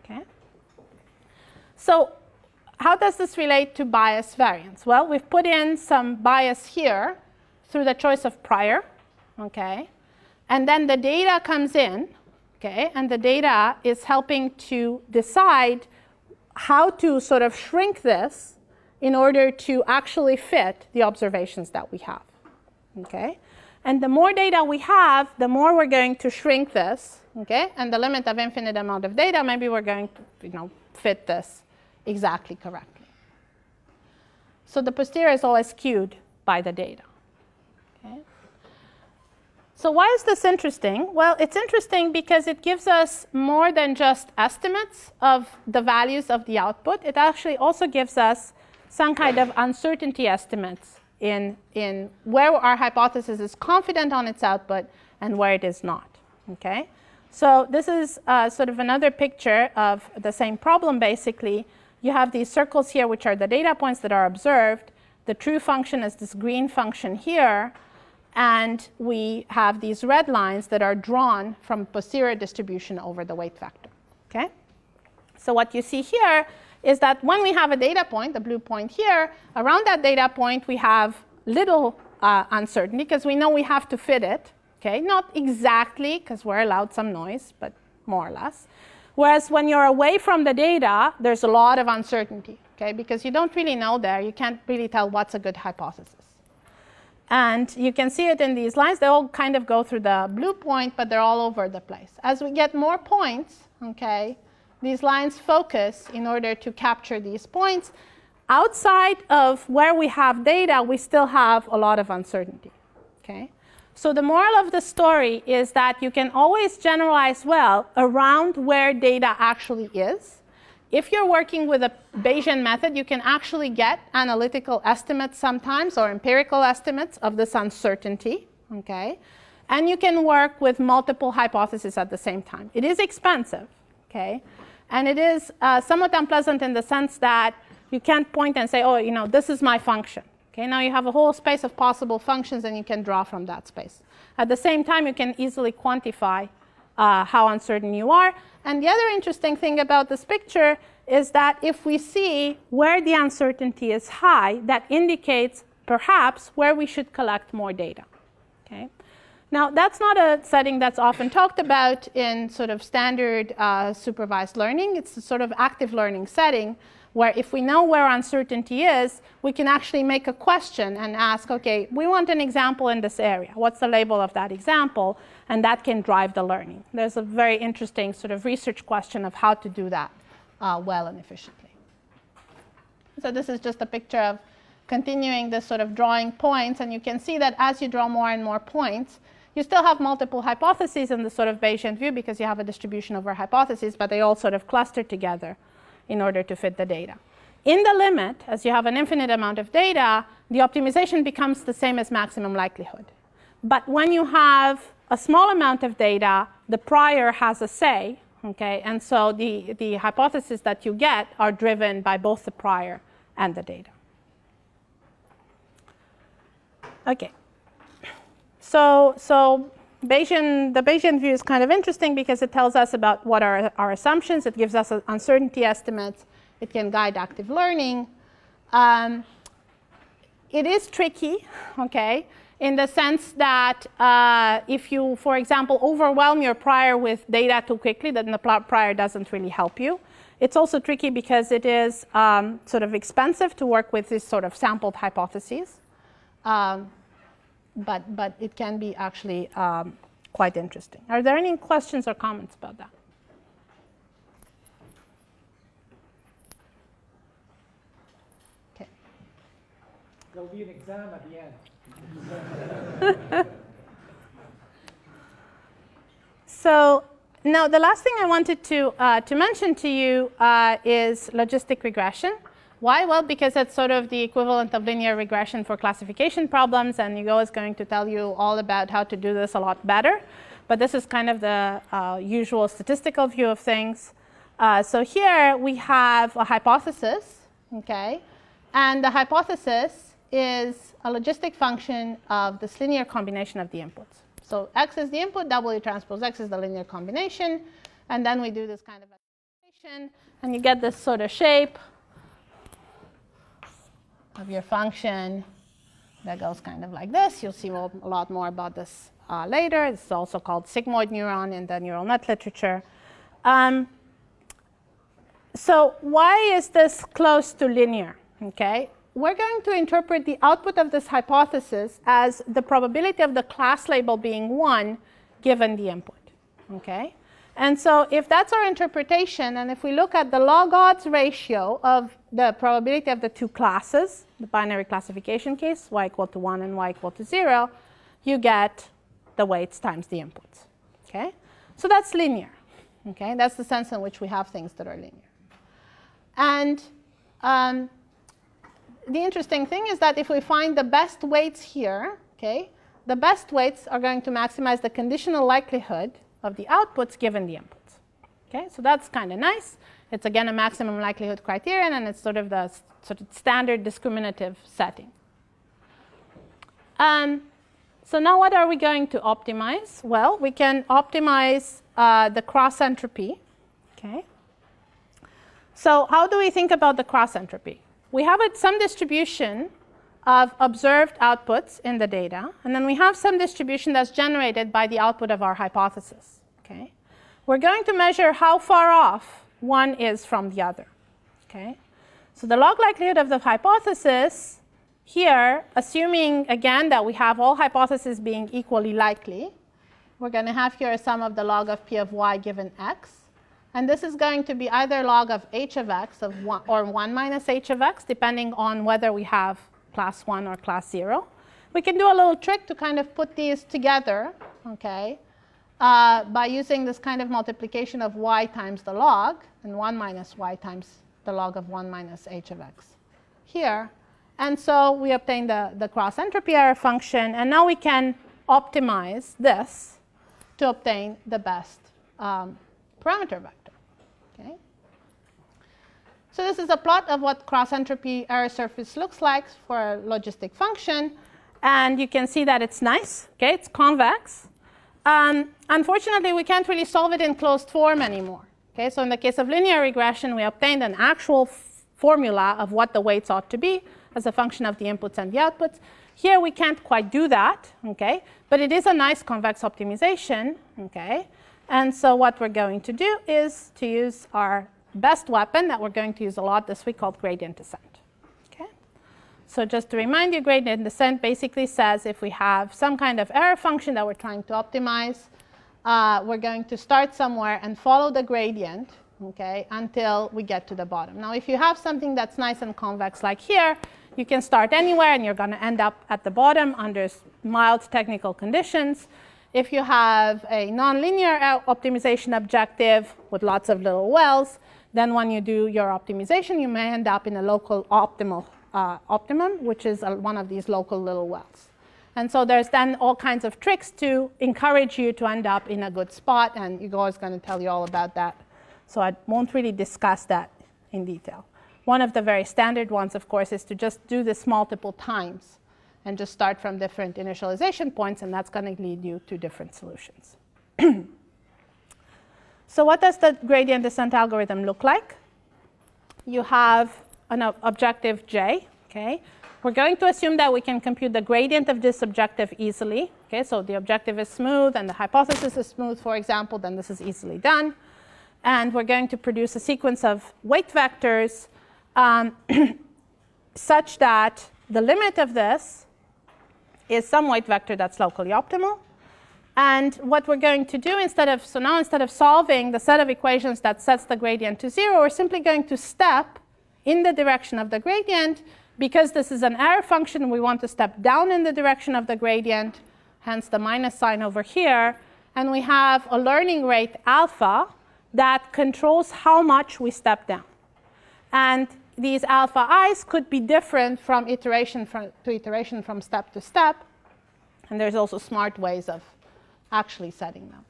[SPEAKER 1] Okay? So how does this relate to bias variance? Well, we've put in some bias here through the choice of prior, okay? And then the data comes in, okay? And the data is helping to decide how to sort of shrink this in order to actually fit the observations that we have, okay? And the more data we have, the more we're going to shrink this, okay? And the limit of infinite amount of data, maybe we're going to, you know, fit this exactly correctly. So the posterior is always skewed by the data. So why is this interesting? Well, it's interesting because it gives us more than just estimates of the values of the output. It actually also gives us some kind of uncertainty estimates in, in where our hypothesis is confident on its output and where it is not. Okay? So this is uh, sort of another picture of the same problem basically. You have these circles here which are the data points that are observed. The true function is this green function here. And we have these red lines that are drawn from posterior distribution over the weight vector. Okay? So what you see here is that when we have a data point, the blue point here, around that data point we have little uh, uncertainty because we know we have to fit it. Okay, not exactly because we're allowed some noise, but more or less. Whereas when you're away from the data, there's a lot of uncertainty. Okay, because you don't really know there, you can't really tell what's a good hypothesis. And you can see it in these lines. They all kind of go through the blue point, but they're all over the place. As we get more points, okay, these lines focus in order to capture these points. Outside of where we have data, we still have a lot of uncertainty. Okay? So the moral of the story is that you can always generalize well around where data actually is. If you're working with a Bayesian method, you can actually get analytical estimates sometimes or empirical estimates of this uncertainty. Okay? And you can work with multiple hypotheses at the same time. It is expensive. Okay? And it is uh, somewhat unpleasant in the sense that you can't point and say, oh, you know, this is my function. Okay, now you have a whole space of possible functions and you can draw from that space. At the same time, you can easily quantify uh, how uncertain you are. And the other interesting thing about this picture is that if we see where the uncertainty is high, that indicates perhaps where we should collect more data. Okay? Now, that's not a setting that's often talked about in sort of standard uh, supervised learning. It's a sort of active learning setting where if we know where uncertainty is, we can actually make a question and ask, okay, we want an example in this area. What's the label of that example? And that can drive the learning. There's a very interesting sort of research question of how to do that uh, well and efficiently. So this is just a picture of continuing this sort of drawing points, and you can see that as you draw more and more points, you still have multiple hypotheses in the sort of Bayesian view because you have a distribution over hypotheses, but they all sort of cluster together in order to fit the data. In the limit, as you have an infinite amount of data, the optimization becomes the same as maximum likelihood. But when you have a small amount of data, the prior has a say, okay? And so the, the hypotheses that you get are driven by both the prior and the data. Okay. So, so Bayesian, the Bayesian view is kind of interesting because it tells us about what are our assumptions. It gives us uncertainty estimates. It can guide active learning. Um, it is tricky, okay, in the sense that uh, if you, for example, overwhelm your prior with data too quickly, then the prior doesn't really help you. It's also tricky because it is um, sort of expensive to work with these sort of sampled hypotheses. Um, but, but it can be actually um, quite interesting. Are there any questions or comments about that?
[SPEAKER 2] Okay. There'll be an exam at the end.
[SPEAKER 1] so now the last thing I wanted to, uh, to mention to you uh, is logistic regression. Why? Well, because it's sort of the equivalent of linear regression for classification problems, and Hugo is going to tell you all about how to do this a lot better. But this is kind of the uh, usual statistical view of things. Uh, so here we have a hypothesis, okay? And the hypothesis is a logistic function of this linear combination of the inputs. So x is the input, W transpose x is the linear combination, and then we do this kind of and you get this sort of shape of your function that goes kind of like this. You'll see a lot more about this uh, later. It's also called sigmoid neuron in the neural net literature. Um, so why is this close to linear? Okay, we're going to interpret the output of this hypothesis as the probability of the class label being 1 given the input. Okay, and so if that's our interpretation, and if we look at the log odds ratio of the probability of the two classes, the binary classification case, y equal to 1 and y equal to 0, you get the weights times the inputs. Okay? So that's linear. Okay? That's the sense in which we have things that are linear. And um, the interesting thing is that if we find the best weights here, okay, the best weights are going to maximize the conditional likelihood of the outputs given the inputs. Okay, so that's kind of nice. It's again a maximum likelihood criterion, and it's sort of the sort of standard discriminative setting. Um, So now what are we going to optimize? Well, we can optimize uh, the cross entropy. Okay. So how do we think about the cross entropy? We have a, some distribution of observed outputs in the data, and then we have some distribution that's generated by the output of our hypothesis. Okay? We're going to measure how far off one is from the other. Okay? So the log likelihood of the hypothesis here, assuming again that we have all hypotheses being equally likely, we're going to have here a sum of the log of p of y given x. And this is going to be either log of h of x of one, or 1 minus h of x, depending on whether we have class 1 or class 0. We can do a little trick to kind of put these together, okay, uh, by using this kind of multiplication of y times the log, and 1 minus y times the log of 1 minus h of x here. And so we obtain the, the cross entropy error function, and now we can optimize this to obtain the best um, parameter vector. Okay? So this is a plot of what cross entropy error surface looks like for a logistic function. And you can see that it's nice. Okay, it's convex. Um, unfortunately, we can't really solve it in closed form anymore. Okay, so in the case of linear regression, we obtained an actual formula of what the weights ought to be as a function of the inputs and the outputs. Here we can't quite do that, okay, but it is a nice convex optimization, okay. And so what we're going to do is to use our best weapon that we're going to use a lot this week called gradient descent. Okay? So just to remind you, gradient descent basically says if we have some kind of error function that we're trying to optimize, uh, we're going to start somewhere and follow the gradient okay, until we get to the bottom. Now, if you have something that's nice and convex like here, you can start anywhere and you're going to end up at the bottom under mild technical conditions. If you have a nonlinear optimization objective with lots of little wells, then when you do your optimization, you may end up in a local optimal uh, optimum, which is a, one of these local little wells. And so there's then all kinds of tricks to encourage you to end up in a good spot, and Hugo is going to tell you all about that. So I won't really discuss that in detail. One of the very standard ones, of course, is to just do this multiple times and just start from different initialization points, and that's going to lead you to different solutions. So what does the gradient descent algorithm look like? You have an objective j, okay? We're going to assume that we can compute the gradient of this objective easily. Okay, so the objective is smooth and the hypothesis is smooth, for example, then this is easily done. And we're going to produce a sequence of weight vectors um, such that the limit of this is some weight vector that's locally optimal. And what we're going to do instead of, so now instead of solving the set of equations that sets the gradient to zero, we're simply going to step in the direction of the gradient. Because this is an error function, we want to step down in the direction of the gradient, hence the minus sign over here. And we have a learning rate alpha that controls how much we step down. And these alpha i's could be different from iteration from, to iteration from step to step. And there's also smart ways of actually setting them.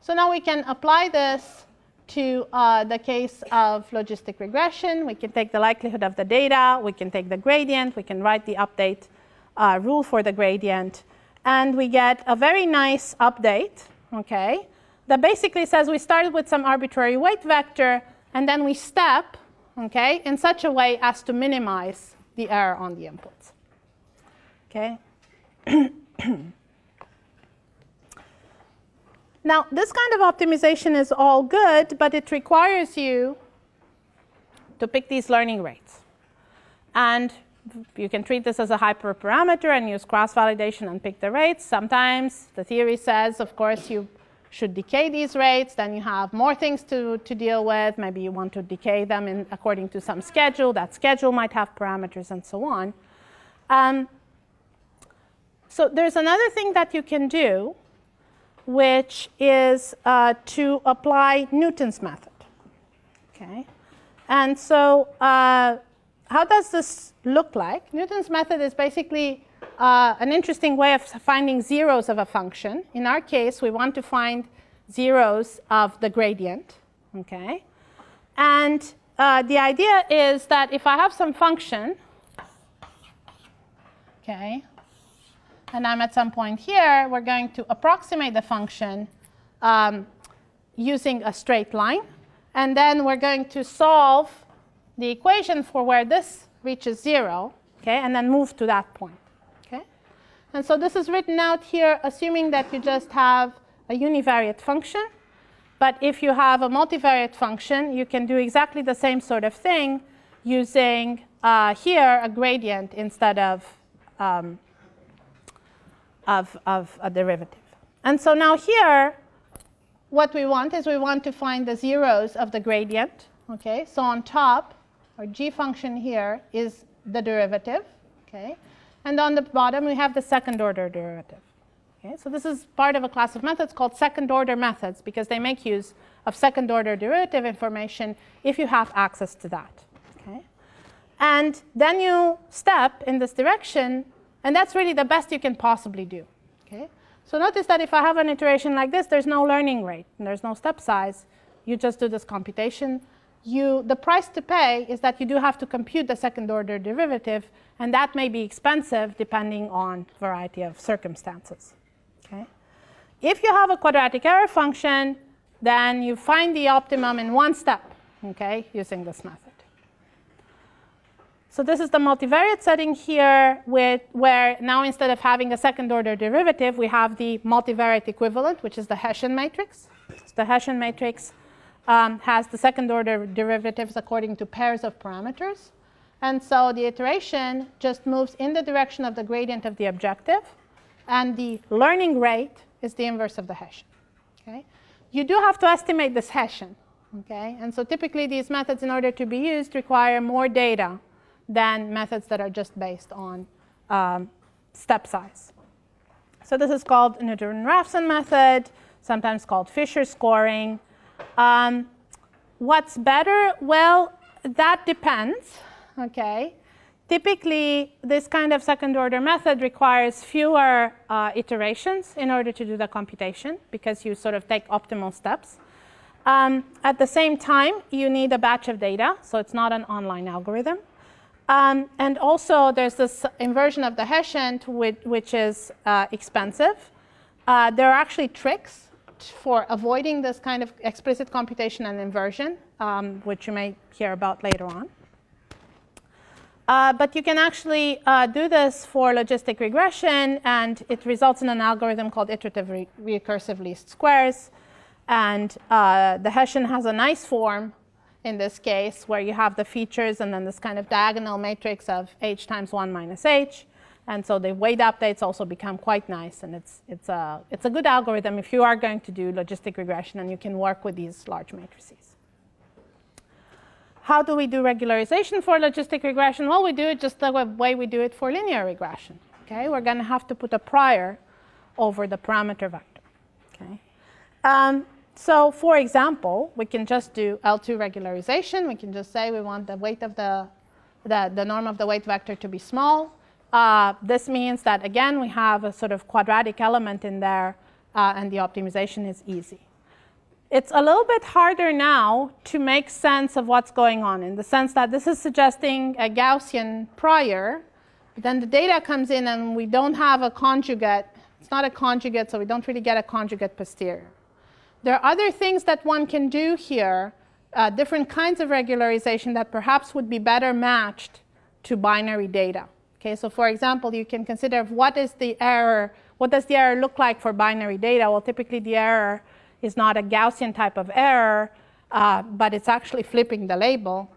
[SPEAKER 1] So now we can apply this to uh, the case of logistic regression. We can take the likelihood of the data, we can take the gradient, we can write the update uh, rule for the gradient, and we get a very nice update, okay, that basically says we started with some arbitrary weight vector, and then we step, okay, in such a way as to minimize the error on the inputs. Okay. Now, this kind of optimization is all good, but it requires you to pick these learning rates. And you can treat this as a hyperparameter and use cross-validation and pick the rates. Sometimes the theory says, of course, you should decay these rates. Then you have more things to, to deal with. Maybe you want to decay them in, according to some schedule. That schedule might have parameters and so on. Um, so there's another thing that you can do which is uh, to apply Newton's method. Okay, and so uh, how does this look like? Newton's method is basically uh, an interesting way of finding zeros of a function. In our case, we want to find zeros of the gradient. Okay, and uh, the idea is that if I have some function, okay, and I'm at some point here, we're going to approximate the function um, using a straight line. And then we're going to solve the equation for where this reaches 0, okay, and then move to that point. And so this is written out here assuming that you just have a univariate function. But if you have a multivariate function, you can do exactly the same sort of thing using uh, here a gradient instead of, um, of, of a derivative. And so now here, what we want is we want to find the zeros of the gradient. Okay, so on top, our g function here is the derivative. Okay, and on the bottom we have the second order derivative. Okay, so this is part of a class of methods called second order methods because they make use of second order derivative information if you have access to that. Okay, and then you step in this direction, and that's really the best you can possibly do. Okay. So notice that if I have an iteration like this, there's no learning rate and there's no step size. You just do this computation. You, the price to pay is that you do have to compute the second order derivative, and that may be expensive depending on variety of circumstances. Okay? If you have a quadratic error function, then you find the optimum in one step, okay, using this method. So this is the multivariate setting here with, where now instead of having a second order derivative, we have the multivariate equivalent, which is the Hessian matrix. So the Hessian matrix um, has the second order derivatives according to pairs of parameters. And so the iteration just moves in the direction of the gradient of the objective. And the learning rate is the inverse of the Hessian. Okay? You do have to estimate this Hessian. Okay? And so typically these methods, in order to be used, require more data than methods that are just based on um, step size. So this is called Newton-Raphson method, sometimes called Fisher scoring. Um, what's better? Well, that depends. Okay. Typically, this kind of second order method requires fewer uh, iterations in order to do the computation because you sort of take optimal steps. Um, at the same time, you need a batch of data, so it's not an online algorithm. Um, and also, there's this inversion of the Hessian, which, which is uh, expensive. Uh, there are actually tricks for avoiding this kind of explicit computation and inversion, um, which you may hear about later on. Uh, but you can actually uh, do this for logistic regression, and it results in an algorithm called iterative re recursive least squares. And uh, the Hessian has a nice form in this case, where you have the features and then this kind of diagonal matrix of h times 1 minus h. And so the weight updates also become quite nice. And it's, it's, a, it's a good algorithm if you are going to do logistic regression and you can work with these large matrices. How do we do regularization for logistic regression? Well, we do it just the way we do it for linear regression. Okay, we're going to have to put a prior over the parameter vector. Okay, um, so for example, we can just do L2 regularization. We can just say we want the weight of the, the, the norm of the weight vector to be small. Uh, this means that, again, we have a sort of quadratic element in there, uh, and the optimization is easy. It's a little bit harder now to make sense of what's going on in the sense that this is suggesting a Gaussian prior, but then the data comes in and we don't have a conjugate. It's not a conjugate, so we don't really get a conjugate posterior. There are other things that one can do here, uh, different kinds of regularization that perhaps would be better matched to binary data. Okay, so for example, you can consider what is the error, what does the error look like for binary data? Well, typically the error is not a Gaussian type of error, uh, but it's actually flipping the label.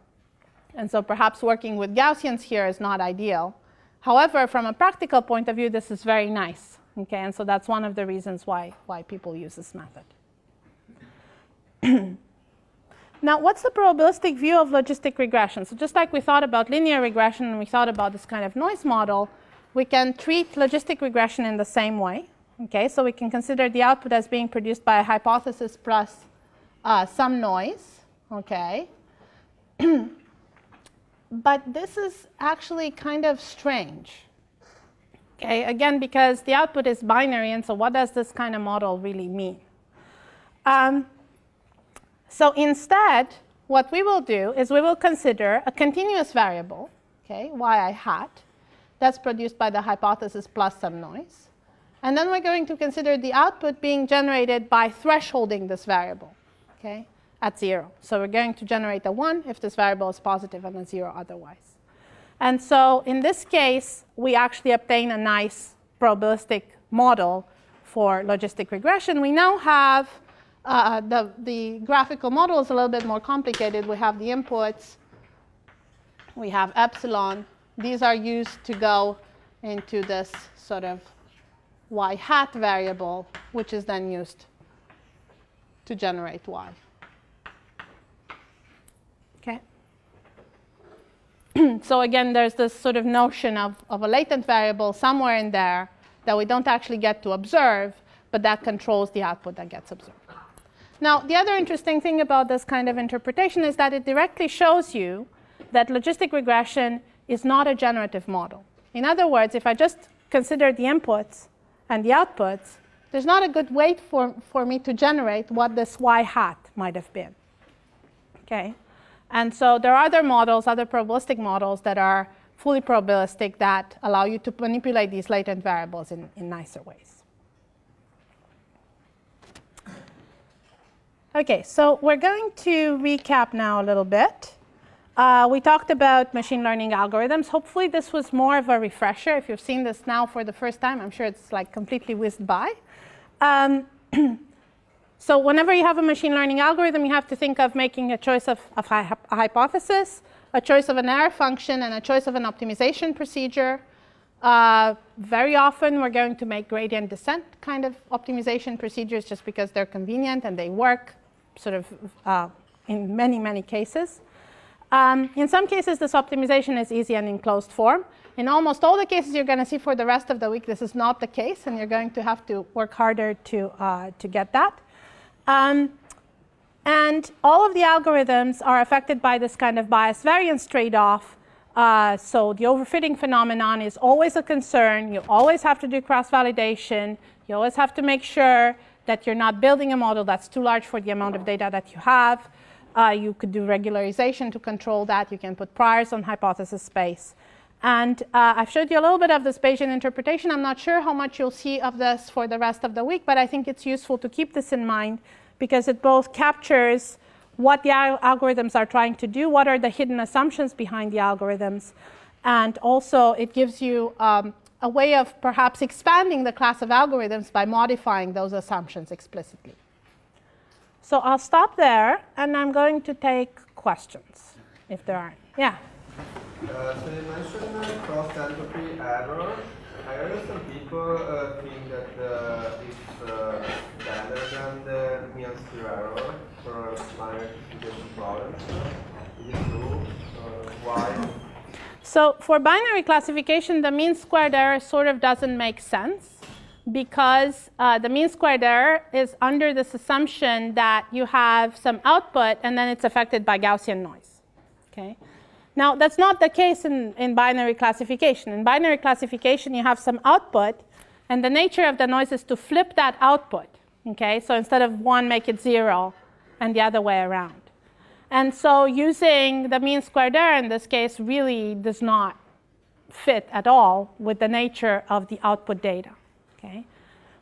[SPEAKER 1] And so perhaps working with Gaussians here is not ideal. However, from a practical point of view, this is very nice. Okay, and so that's one of the reasons why, why people use this method. now, what's the probabilistic view of logistic regression? So just like we thought about linear regression and we thought about this kind of noise model, we can treat logistic regression in the same way. Okay, so we can consider the output as being produced by a hypothesis plus uh, some noise. Okay. but this is actually kind of strange. Okay, again, because the output is binary, and so what does this kind of model really mean? Um, so instead, what we will do is we will consider a continuous variable, okay, yi hat, that's produced by the hypothesis plus some noise. And then we're going to consider the output being generated by thresholding this variable, okay, at zero. So we're going to generate a one if this variable is positive and a zero otherwise. And so in this case, we actually obtain a nice probabilistic model for logistic regression. We now have uh, the, the graphical model is a little bit more complicated. We have the inputs, we have epsilon. These are used to go into this sort of y hat variable, which is then used to generate y. Okay. so again, there's this sort of notion of, of a latent variable somewhere in there that we don't actually get to observe, but that controls the output that gets observed. Now, the other interesting thing about this kind of interpretation is that it directly shows you that logistic regression is not a generative model. In other words, if I just consider the inputs and the outputs, there's not a good way for, for me to generate what this y hat might have been. Okay? And so there are other models, other probabilistic models that are fully probabilistic that allow you to manipulate these latent variables in, in nicer ways. Okay, so we're going to recap now a little bit. Uh, we talked about machine learning algorithms. Hopefully, this was more of a refresher. If you've seen this now for the first time, I'm sure it's like completely whizzed by. Um, so, whenever you have a machine learning algorithm, you have to think of making a choice of, of a hypothesis, a choice of an error function, and a choice of an optimization procedure. Uh, very often, we're going to make gradient descent kind of optimization procedures just because they're convenient and they work sort of uh, in many, many cases. Um, in some cases, this optimization is easy and in closed form. In almost all the cases you're going to see for the rest of the week, this is not the case, and you're going to have to work harder to, uh, to get that. Um, and all of the algorithms are affected by this kind of bias variance trade off. Uh, so the overfitting phenomenon is always a concern. You always have to do cross validation. You always have to make sure that you're not building a model that's too large for the amount of data that you have. Uh, you could do regularization to control that. You can put priors on hypothesis space. And uh, I've showed you a little bit of this Bayesian interpretation. I'm not sure how much you'll see of this for the rest of the week, but I think it's useful to keep this in mind because it both captures what the al algorithms are trying to do, what are the hidden assumptions behind the algorithms, and also it gives you um, a way of perhaps expanding the class of algorithms by modifying those assumptions explicitly. So I'll stop there, and I'm going to take questions, if there are. Yeah?
[SPEAKER 3] Uh, so you mentioned uh, cross-entropy error. I heard some people uh, think that uh, it's uh, better than the mean square error for binary classification problems. Is it true? Uh, why?
[SPEAKER 1] So for binary classification, the mean squared error sort of doesn't make sense because uh, the mean squared error is under this assumption that you have some output and then it's affected by Gaussian noise. Okay. Now, that's not the case in, in binary classification. In binary classification, you have some output, and the nature of the noise is to flip that output. Okay, so instead of one, make it zero, and the other way around. And so using the mean squared error in this case really does not fit at all with the nature of the output data. Okay?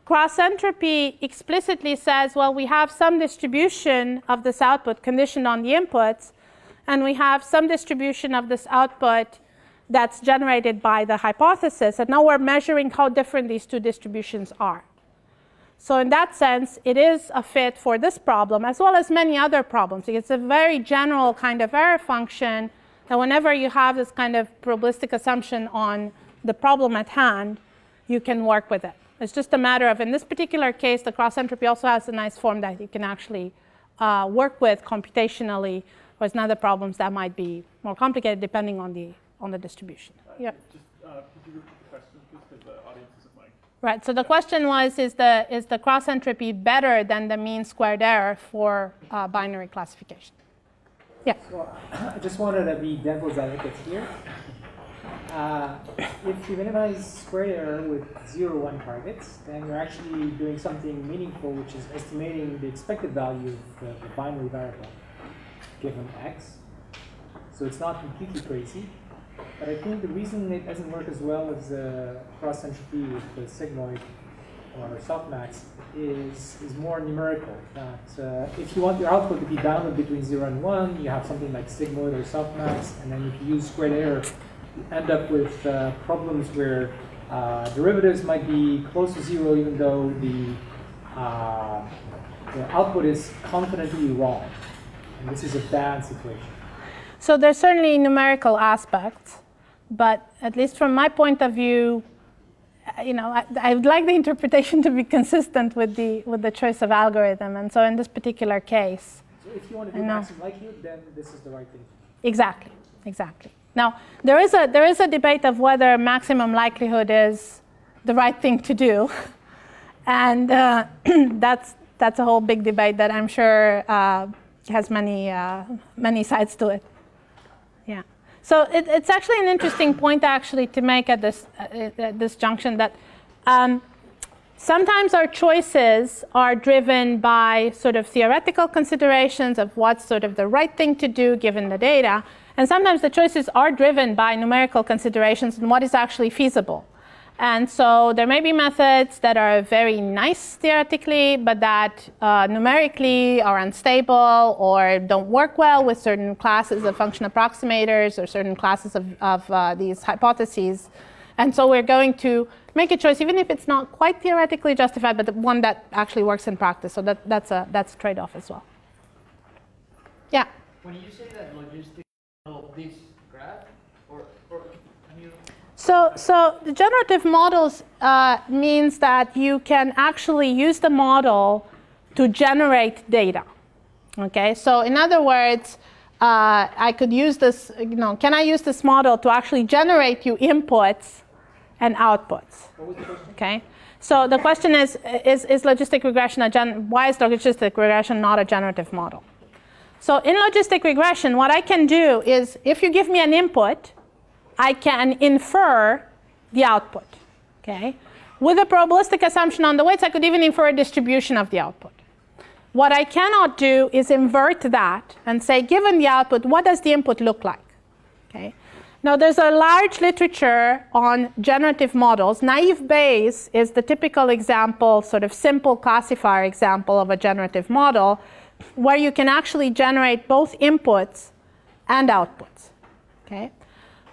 [SPEAKER 1] Cross entropy explicitly says, well, we have some distribution of this output conditioned on the inputs, and we have some distribution of this output that's generated by the hypothesis, and now we're measuring how different these two distributions are. So in that sense, it is a fit for this problem as well as many other problems. It's a very general kind of error function that whenever you have this kind of probabilistic assumption on the problem at hand, you can work with it. It's just a matter of, in this particular case, the cross entropy also has a nice form that you can actually uh, work with computationally, whereas in other problems that might be more complicated depending on the, on the distribution.
[SPEAKER 4] Uh, yeah. Just, uh, could you repeat the question, please, because the audience
[SPEAKER 1] Right. So the question was, is the, is the cross entropy better than the mean squared error for uh, binary classification? Yeah.
[SPEAKER 2] Well, I just wanted to be devil's advocate here. Uh, if you minimize squared error with zero one targets, then you're actually doing something meaningful, which is estimating the expected value of the, the binary variable given x. So it's not completely crazy. But I think the reason it doesn't work as well as uh, cross entropy with the sigmoid or softmax is, is more numerical. That uh, if you want your output to be bounded between 0 and 1, you have something like sigmoid or softmax, and then if you use squared error, you end up with uh, problems where uh, derivatives might be close to 0 even though the, uh, the output is confidently wrong. And this is a bad situation.
[SPEAKER 1] So there's certainly numerical aspects, but at least from my point of view, you know, I, I, would like the interpretation to be consistent with the with the choice of algorithm. And so in this particular case,
[SPEAKER 2] so if you want to do maximum likelihood, then this is the right thing.
[SPEAKER 1] Exactly, exactly. Now there is a there is a debate of whether maximum likelihood is the right thing to do, and uh, that's that's a whole big debate that I'm sure uh, has many uh, many sides to it. So it, it's actually an interesting point actually to make at this, uh, at this junction that um, sometimes our choices are driven by sort of theoretical considerations of what's sort of the right thing to do given the data. And sometimes the choices are driven by numerical considerations and what is actually feasible. And so there may be methods that are very nice theoretically, but that uh, numerically are unstable or don't work well with certain classes of function approximators or certain classes of, of uh, these hypotheses. And so we're going to make a choice, even if it's not quite theoretically justified, but the one that actually works in practice. So that, that's a that's a trade-off as well. Yeah.
[SPEAKER 5] When you say that logistic model, this
[SPEAKER 1] so, so the generative models uh, means that you can actually use the model to generate data. Okay, so in other words, uh, I could use this, you know, can I use this model to actually generate you inputs and outputs? Okay, so the question is, is, is logistic regression a gen, why is logistic regression not a generative model? So in logistic regression, what I can do is if you give me an input, I can infer the output. Okay? With a probabilistic assumption on the weights, I could even infer a distribution of the output. What I cannot do is invert that and say, given the output, what does the input look like? Okay? Now, there's a large literature on generative models. Naive Bayes is the typical example, sort of simple classifier example of a generative model, where you can actually generate both inputs and outputs. Okay?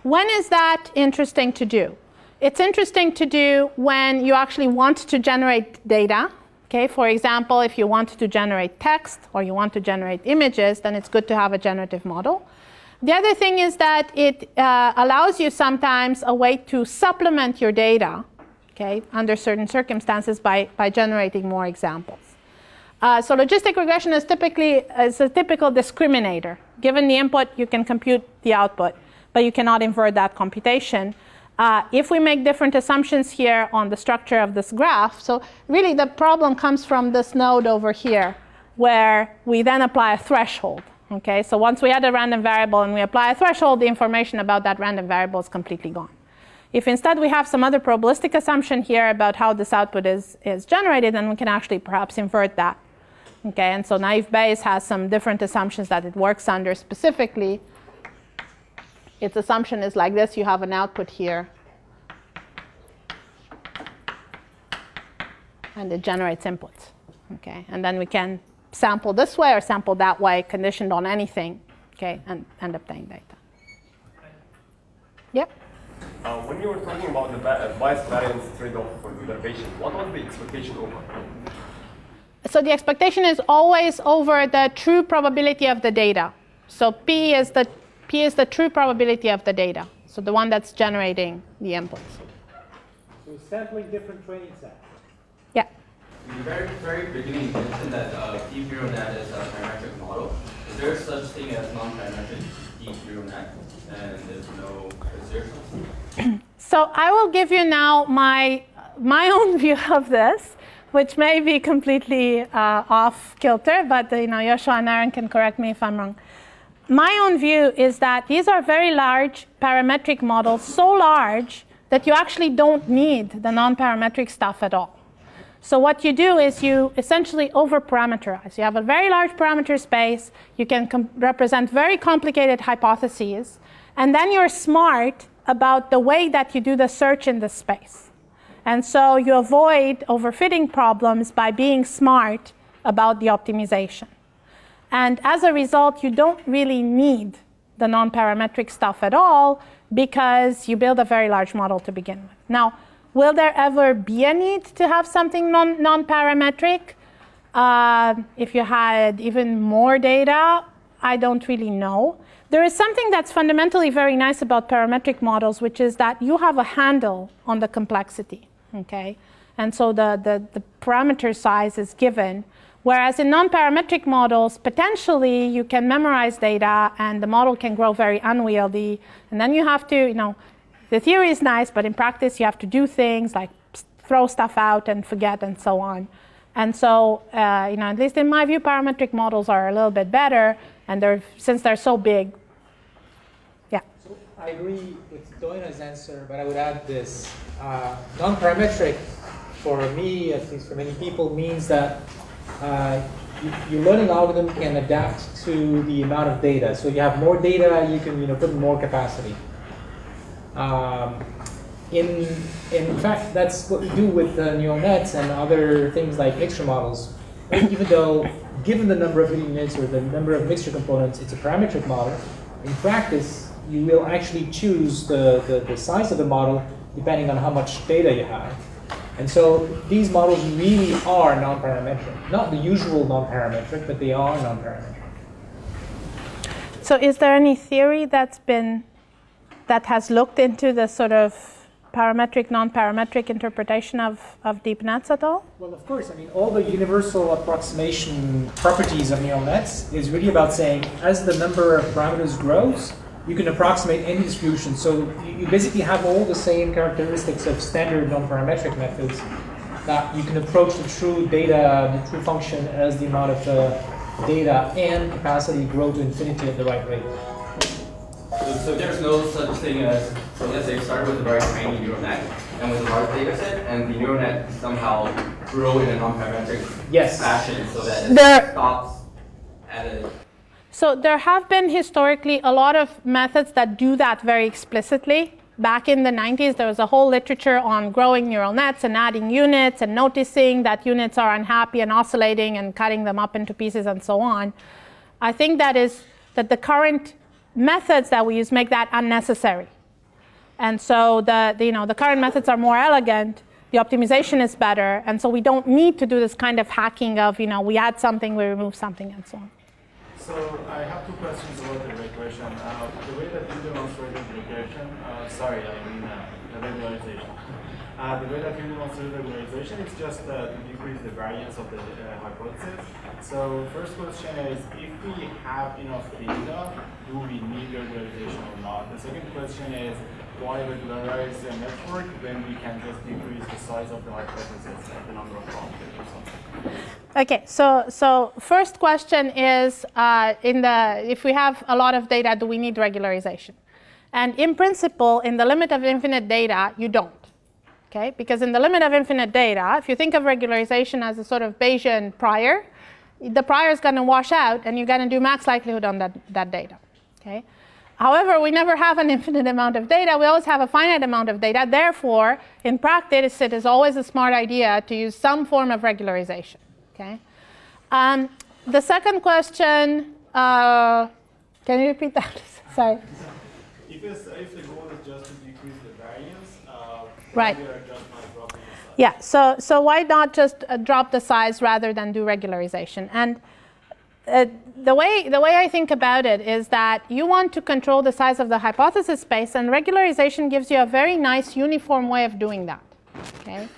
[SPEAKER 1] When is that interesting to do? It's interesting to do when you actually want to generate data. Okay, for example, if you want to generate text or you want to generate images, then it's good to have a generative model. The other thing is that it uh, allows you sometimes a way to supplement your data, okay, under certain circumstances by, by generating more examples. Uh, so logistic regression is typically is a typical discriminator. Given the input, you can compute the output but you cannot invert that computation. Uh, if we make different assumptions here on the structure of this graph, so really the problem comes from this node over here, where we then apply a threshold. Okay, so once we add a random variable and we apply a threshold, the information about that random variable is completely gone. If instead we have some other probabilistic assumption here about how this output is, is generated, then we can actually perhaps invert that. Okay, and so naive Bayes has some different assumptions that it works under specifically its assumption is like this. You have an output here. And it generates inputs. Okay, and then we can sample this way or sample that way, conditioned on anything, okay, and end up getting data. Yep.
[SPEAKER 6] Uh, when you were talking about the bias variance trade-off for the derivation, what was the expectation over?
[SPEAKER 1] So the expectation is always over the true probability of the data. So P is the P is the true probability of the data, so the one that's generating the inputs.
[SPEAKER 2] So sampling different training sets.
[SPEAKER 1] Yeah.
[SPEAKER 7] In the very, very beginning, you mentioned that uh, deep neural net is a parametric model. Is there such thing as non-parametric deep neural net? And there's no, is there
[SPEAKER 1] So I will give you now my, my own view of this, which may be completely uh, off kilter, but you know, Yoshua and Aaron can correct me if I'm wrong my own view is that these are very large parametric models, so large that you actually don't need the non-parametric stuff at all. So what you do is you essentially over-parameterize. You have a very large parameter space. You can represent very complicated hypotheses. And then you're smart about the way that you do the search in the space. And so you avoid overfitting problems by being smart about the optimization. And as a result, you don't really need the non parametric stuff at all because you build a very large model to begin with. Now, will there ever be a need to have something non parametric? Uh, if you had even more data, I don't really know. There is something that's fundamentally very nice about parametric models, which is that you have a handle on the complexity, okay? And so the, the, the parameter size is given. Whereas in non-parametric models, potentially you can memorize data and the model can grow very unwieldy. And then you have to, you know, the theory is nice, but in practice you have to do things like throw stuff out and forget and so on. And so, uh, you know, at least in my view, parametric models are a little bit better. And they're, since they're so big, Yeah.
[SPEAKER 2] So I agree with Doina's answer, but I would add this. Uh, non-parametric, for me, at least for many people, means that uh, your learning algorithm can adapt to the amount of data. So you have more data, you can you know, put more capacity. Um, in, in fact, that's what we do with uh, neural nets and other things like mixture models. Even though, given the number of units or the number of mixture components, it's a parametric model, in practice, you will actually choose the, the, the size of the model depending on how much data you have. And so these models really are non-parametric. Not the usual non-parametric, but they are non-parametric.
[SPEAKER 1] So is there any theory that's been that has looked into the sort of parametric, non-parametric interpretation of, of deep nets at all?
[SPEAKER 2] Well, of course. I mean, all the universal approximation properties of neural nets is really about saying as the number of parameters grows, you can approximate any distribution. So you basically have all the same characteristics of standard non-parametric methods that you can approach the true data, the true function as the amount of uh, data and capacity grow to infinity at the right rate.
[SPEAKER 7] So, so, there's no such thing as, so let's say you start with a very tiny neural net and with a large data set, and the neural net somehow grow in a non-parametric
[SPEAKER 2] yes.
[SPEAKER 7] fashion so that it
[SPEAKER 1] there,
[SPEAKER 7] stops at a
[SPEAKER 1] so there have been historically a lot of methods that do that very explicitly. Back in the 90s, there was a whole literature on growing neural nets and adding units and noticing that units are unhappy and oscillating and cutting them up into pieces and so on. I think that is that the current methods that we use make that unnecessary. And so the, the, you know, the current methods are more elegant, the optimization is better, and so we don't need to do this kind of hacking of, you know, we add something, we remove something, and so on.
[SPEAKER 4] So I have two questions about the regression. Uh, the way that you demonstrated regression, uh, sorry, I mean uh, the regularization. Uh, the way that you demonstrated regularization is just uh, to decrease the variance of the uh, hypothesis. So first question is, if we have enough data, do we need regularization or not? The second question is, why regularize the network when we can just decrease the size of the hypothesis, like the number of parameters or something?
[SPEAKER 1] Okay, so so first question is uh, in the if we have a lot of data, do we need regularization? And in principle, in the limit of infinite data, you don't. Okay, because in the limit of infinite data, if you think of regularization as a sort of Bayesian prior, the prior is going to wash out, and you're going to do max likelihood on that that data. Okay. However, we never have an infinite amount of data. We always have a finite amount of data. Therefore, in practice, it is always a smart idea to use some form of regularization. Okay. Um, the second question, uh, can you repeat that? Sorry.
[SPEAKER 4] If, if, the goal is just to decrease the variance, uh,
[SPEAKER 1] right. Yeah, so, so why not just uh, drop the size rather than do regularization? And uh, the, way, the way I think about it is that you want to control the size of the hypothesis space, and regularization gives you a very nice uniform way of doing that. Okay?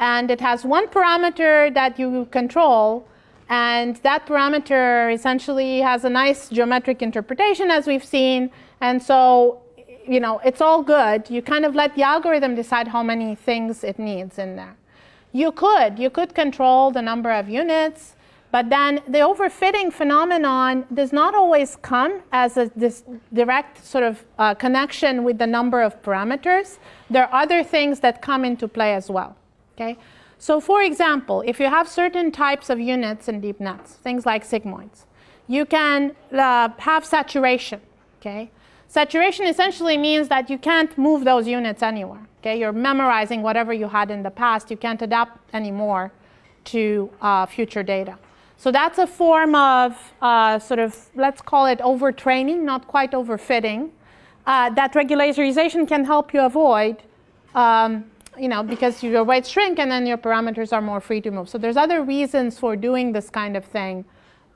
[SPEAKER 1] And it has one parameter that you control and that parameter essentially has a nice geometric interpretation as we've seen. And so you know it's all good. You kind of let the algorithm decide how many things it needs in there. You could you could control the number of units but then the overfitting phenomenon does not always come as a this direct sort of uh, connection with the number of parameters. There are other things that come into play as well Okay? So for example, if you have certain types of units in deep nets, things like sigmoids, you can uh, have saturation. Okay? Saturation essentially means that you can't move those units anywhere. Okay, you're memorizing whatever you had in the past. You can't adapt anymore to uh, future data. So that's a form of uh, sort of, let's call it overtraining, not quite overfitting, uh, that regularization can help you avoid, um, you know, because your weights shrink and then your parameters are more free to move. So there's other reasons for doing this kind of thing,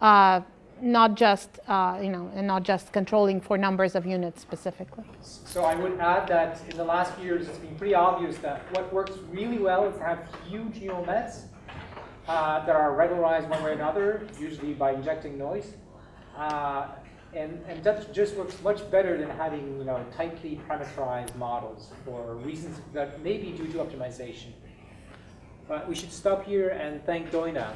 [SPEAKER 1] uh, not just, uh, you know, and not just controlling for numbers of units specifically.
[SPEAKER 2] So I would add that in the last few years, it's been pretty obvious that what works really well is to have huge neural nets uh, that are regularized one way or another, usually by injecting noise. And, and that just works much better than having you know tightly parameterized models for reasons that may be due to optimization. But we should stop here and thank Doina.